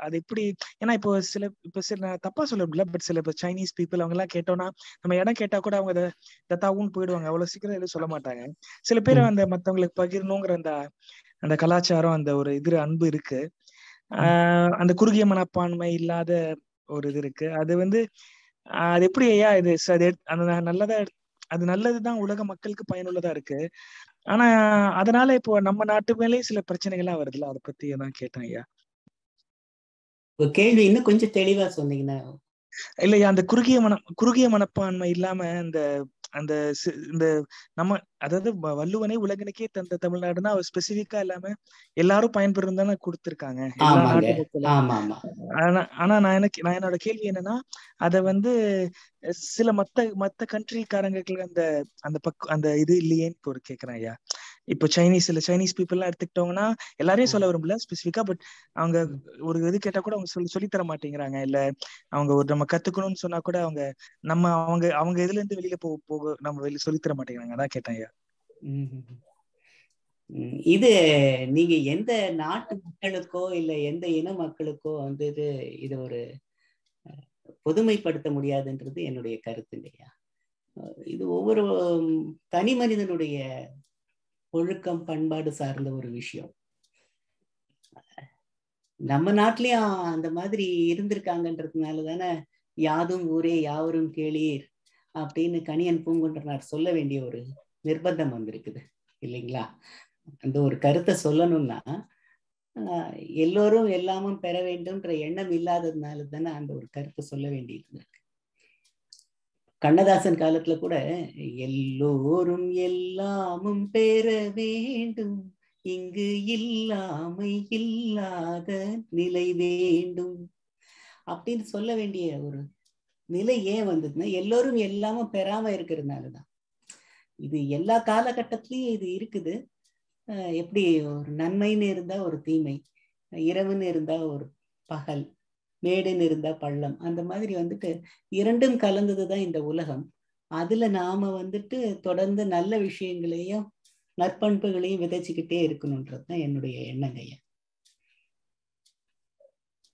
அது எப்படி ஏன்னா இப்போ சில இப்ப சில தப்பா சொல்ல முடியல பட் சில இப்போ சைனீஸ் பீப்புள் அவங்க எல்லாம் கேட்டோம்னா நம்ம இடம் கேட்டா கூட அவங்க தத்தாவும் போயிடுவாங்க. அவ்வளவு சீக்கிரம் எதுவும் சொல்ல மாட்டாங்க. சில பேர். அந்த மத்தவங்களுக்கு பகிரணுங்கிற அந்த அந்த கலாச்சாரம் அந்த ஒரு இது அன்பு இருக்கு. அந்த குறுகிய மனப்பான்மை இல்லாத ஒரு இது இருக்கு. அது வந்து அது எப்படி ஐயா இது? அது அந்த நல்லதா அது நல்லதுதான் உலக மக்களுக்கு பயனுள்ளதா இருக்கு. ஆனா அதனால இப்போ நம்ம நாட்டு மேலேயே சில பிரச்சனைகள்லாம் வருதுல்ல? அதை பத்தி நான் கேட்டேன் ஐயா. கேள்வி இன்னும் கொஞ்சம் தெளிவா சொன்னீங்கன்னா. இல்லையா? அந்த குறுகிய மனம் குறுகிய மனப்பான்மை இல்லாம அந்த அந்த இந்த நம்ம அதாவது வள்ளுவனே உலகனுக்கே தந்த தமிழ்நாடுன்னா ஸ்பெசிபிக்கா இல்லாம எல்லாரும் பயன்பெறும் தானே கொடுத்திருக்காங்க. ஆனா ஆனா நான் எனக்கு நான் என்னோட கேள்வி என்னன்னா அத வந்து சில மத்த மத்த கண்ட்ரிக்காரங்களுக்கு அந்த அந்த பக் அந்த இது இல்லையேன்னு ஒரு கேக்குறேன் ஐயா. இப்போ சைனீஸ் இல்ல சைனீஸ் பீப்புள் எல்லாம் எடுத்துக்கிட்டோம்னா எல்லாரையும் சொல்ல விரும்பல ஸ்பெசிஃபிக்கா பட் அவங்க ஒரு இது கேட்டா கூட அவங்க சொல்லி சொல்லி தர மாட்டேங்கிறாங்க. இல்ல அவங்க ஒரு நம்ம கத்துக்கணும்னு சொன்னா கூட அவங்க நம்ம அவங்க அவங்க இதுல இருந்து வெளியில போக போக நம்ம வெளிய சொல்லி தர மாட்டேங்கிறாங்க. அதான் கேட்டேன் ஐயா. இது நீங்க எந்த நாட்டு மக்களுக்கோ இல்ல எந்த இன மக்களுக்கோ வந்து இது இது ஒரு பொதுமைப்படுத்த முடியாதுன்றது என்னுடைய கருத்து இல்லையா இது ஒவ்வொரு தனி மனிதனுடைய ஒழுக்கம் பண்பாடு சார்ந்த ஒரு விஷயம். நம்ம நாட்டிலயும் அந்த மாதிரி இருந்திருக்காங்கன்றதுனால தானே யாதும் ஊரே யாவரும் கேளீர் அப்படின்னு கணியன் பூங்குன்றனார் சொல்ல வேண்டிய ஒரு நிர்பந்தம் வந்திருக்குது இல்லைங்களா? அந்த ஒரு கருத்தை சொல்லணும்னா ஆஹ் எல்லோரும் எல்லாமும் பெற வேண்டும்ன்ற எண்ணம் இல்லாததுனால தானே அந்த ஒரு கருத்தை சொல்ல வேண்டியது இருக்கு கண்ணதாசன் காலத்துல கூட எல்லோரும் எல்லாமும் பெற வேண்டும். இங்கு இல்லாமை இல்லாத நிலை வேண்டும். அப்படின்னு சொல்ல வேண்டிய ஒரு நிலை ஏன் வந்ததுன்னா எல்லோரும் எல்லாமும் பெறாம இருக்கிறதுனாலதான். இது எல்லா காலகட்டத்திலயும் இது இருக்குது. எப்படி ஒரு நன்மைன்னு இருந்தா ஒரு தீமை இரவுன்னு இருந்தா ஒரு பகல் மேடுன்னு இருந்தா பள்ளம். அந்த மாதிரி வந்துட்டு இரண்டும் கலந்ததுதான் இந்த உலகம். அதுல நாம வந்துட்டு தொடர்ந்து நல்ல விஷயங்களையும் நற்பண்புகளையும் விதைச்சுக்கிட்டே இருக்கணும்ன்றதுதான் என்னுடைய எண்ணங்க ஐயா.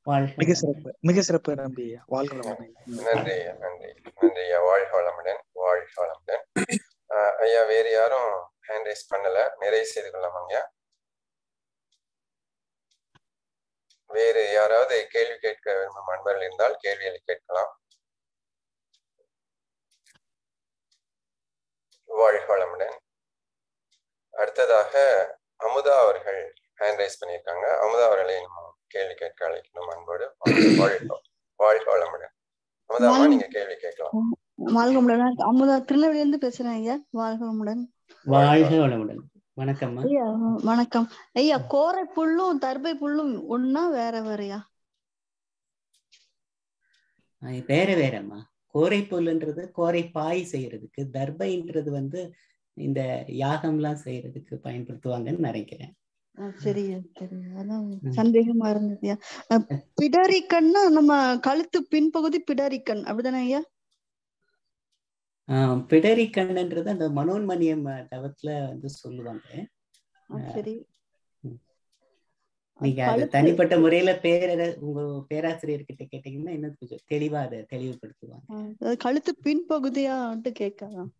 வாழ்க மிக. சிறப்பு. மிக சிறப்பு நம்பி வாழ்க. நன்றி நன்றி. நன்றி ஐயா. வாழ்க வளமுடன். வாழ்க வளமுடன். ஆஹ் ஐயா வேறு யாரும் ஹேண்ட் ரைஸ் பண்ணல. நிறைய செய்து கொள்ளலாம் ஐயா. வேறு யாராவது கேள்வி கேட்க விரும்பும் அன்பர்கள் இருந்தால் கேள்விகளை கேட்கலாம். வாழ்க வளமுடன் அடுத்ததாக அமுதா அவர்கள் ஹேண்ட் ரைஸ் பண்ணியிருக்காங்க. அமுதா அவர்களை கேள்வி கேட்க அழைக்கணும் அன்போடு. வாழ்க வாழ்க வளமுடன் அமுதாமா நீங்க கேள்வி கேட்கலாம். வாழ்கமுடன் அமுதா திருநெல்வேலியில இருந்து பேசுறேன் ஐயா. வாழ்கமுடன் வாழ்க வளமுடன் வணக்கம்மா. ஐயா வணக்கம். ஐயா கோரை புல்லும் தர்பை புல்லும் ஒன்னா வேற வேறயா? வேற வேறம்மா. கோரை புல்லுன்றது கோரை பாய் செய்யறதுக்கு தர்பைன்றது வந்து இந்த யாகம்லாம் செய்யறதுக்கு பயன்படுத்துவாங்கன்னு நினைக்கிறேன். சரியா சரி அதான். சந்தேகமா இருந்ததுயா பிடாரிக்கன்னா நம்ம கழுத்து பின்பகுதி பிடாரிக்கண் அப்படிதானே ஐயா? பிடரி கண்ணுன்றது அந்த மனோன்மணியம் தவத்துல வந்து சொல்லுவாங்க. நீங்க அது தனிப்பட்ட முறையில பேர உங்க பேராசிரியர்கிட்ட கேட்டீங்கன்னா இன்னும் கொஞ்சம் தெளிவா அதை தெளிவுபடுத்துவாங்க. கழுத்து பின்பகுதியான்ட்டு கேட்கலாம்.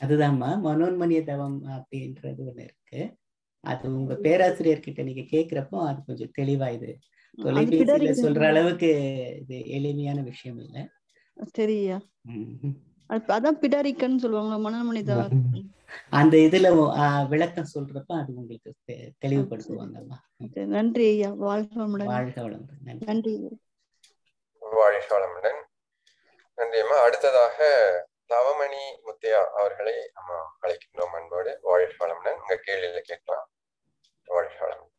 அதுதான்மா மனோன்மணிய தவம் அப்படின்றது ஒண்ணு இருக்கு. அது உங்க பேராசிரியர்கிட்ட நீங்க கேக்குறப்போ அது கொஞ்சம் தெளிவா இது. தொலைபேசியில சொல்ற அளவுக்கு இது எளிமையான விஷயம் இல்ல. சரியா அதான் பிடாரிக்கன்னு சொல்லுவாங்க மனமணி அந்த இதுல விளக்கம் சொல்றப்ப அது உங்களுக்கு தெ- தெளிவுபடுத்துவாங்கம்மா. நன்றி ஐயா. வாழ்க வளமுடன். வாழ்க வளமுடன். நன்றி. நன்றி. வாழ்க வளமுடன். நன்றி அம்மா. அடுத்ததாக தவமணி முத்தையா அவர்களை நம்ம அழைக்கின்றோம் அன்போடு. வாழ்க வளமுடன். உங்க கேள்வியில கேட்கலாம். வாழ்க வளமுடன்.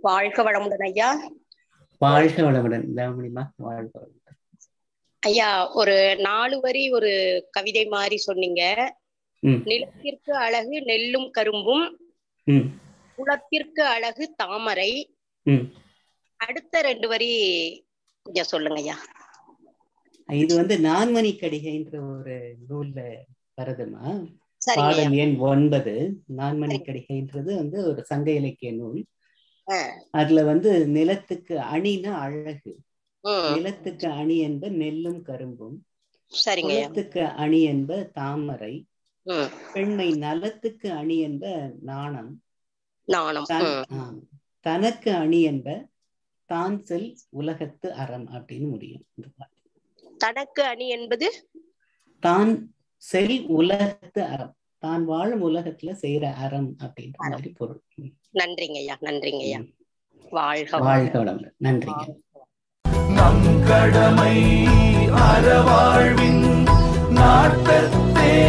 வாழ்க வளமுடன் ஐயா. வாழ்க வளமுடன். தவமணிமா வாழ்க வளமுடன். ஐயா ஒரு நாலு வரி ஒரு கவிதை மாதிரி சொன்னீங்க. நிலத்திற்கு அழகு நெல்லும் கரும்பும் குளத்திற்கு அழகு தாமரை. அடுத்த ரெண்டு வரி கொஞ்சம் சொல்லுங்க ஐயா. இது வந்து நான்மணி கடிகைன்ற ஒரு நூல்ல வருதுமா? பாடல் எண் ஒன்பது. நான்மணி கடிகைன்றது வந்து ஒரு சங்க இலக்கிய நூல். அதுல வந்து நிலத்துக்கு அணினா அழகு. நிலத்துக்கு அணி என்ப நெல்லும் கரும்பும் குலத்துக்கு அணி என்ப தாமரை பெண்மை நலத்துக்கு அணி என்ப நாணம் நாணம். தனக்கு அணி என்ப தான் செல் உலகத்து அறம் அப்படின்னு முடியும். தனக்கு அணி என்பது தான் செல் உலகத்து அறம் தான் வாழும் உலகத்துல செய்யற அறம் அப்படின்ற. மாதிரி பொருள் ம். நன்றிங்க ஐயா நன்றிங்க ஐயா ம். வாழ்க வாழ்க நன்றிங்க நம் கடமை அறவாழ்வின் நாட்டத்தேசி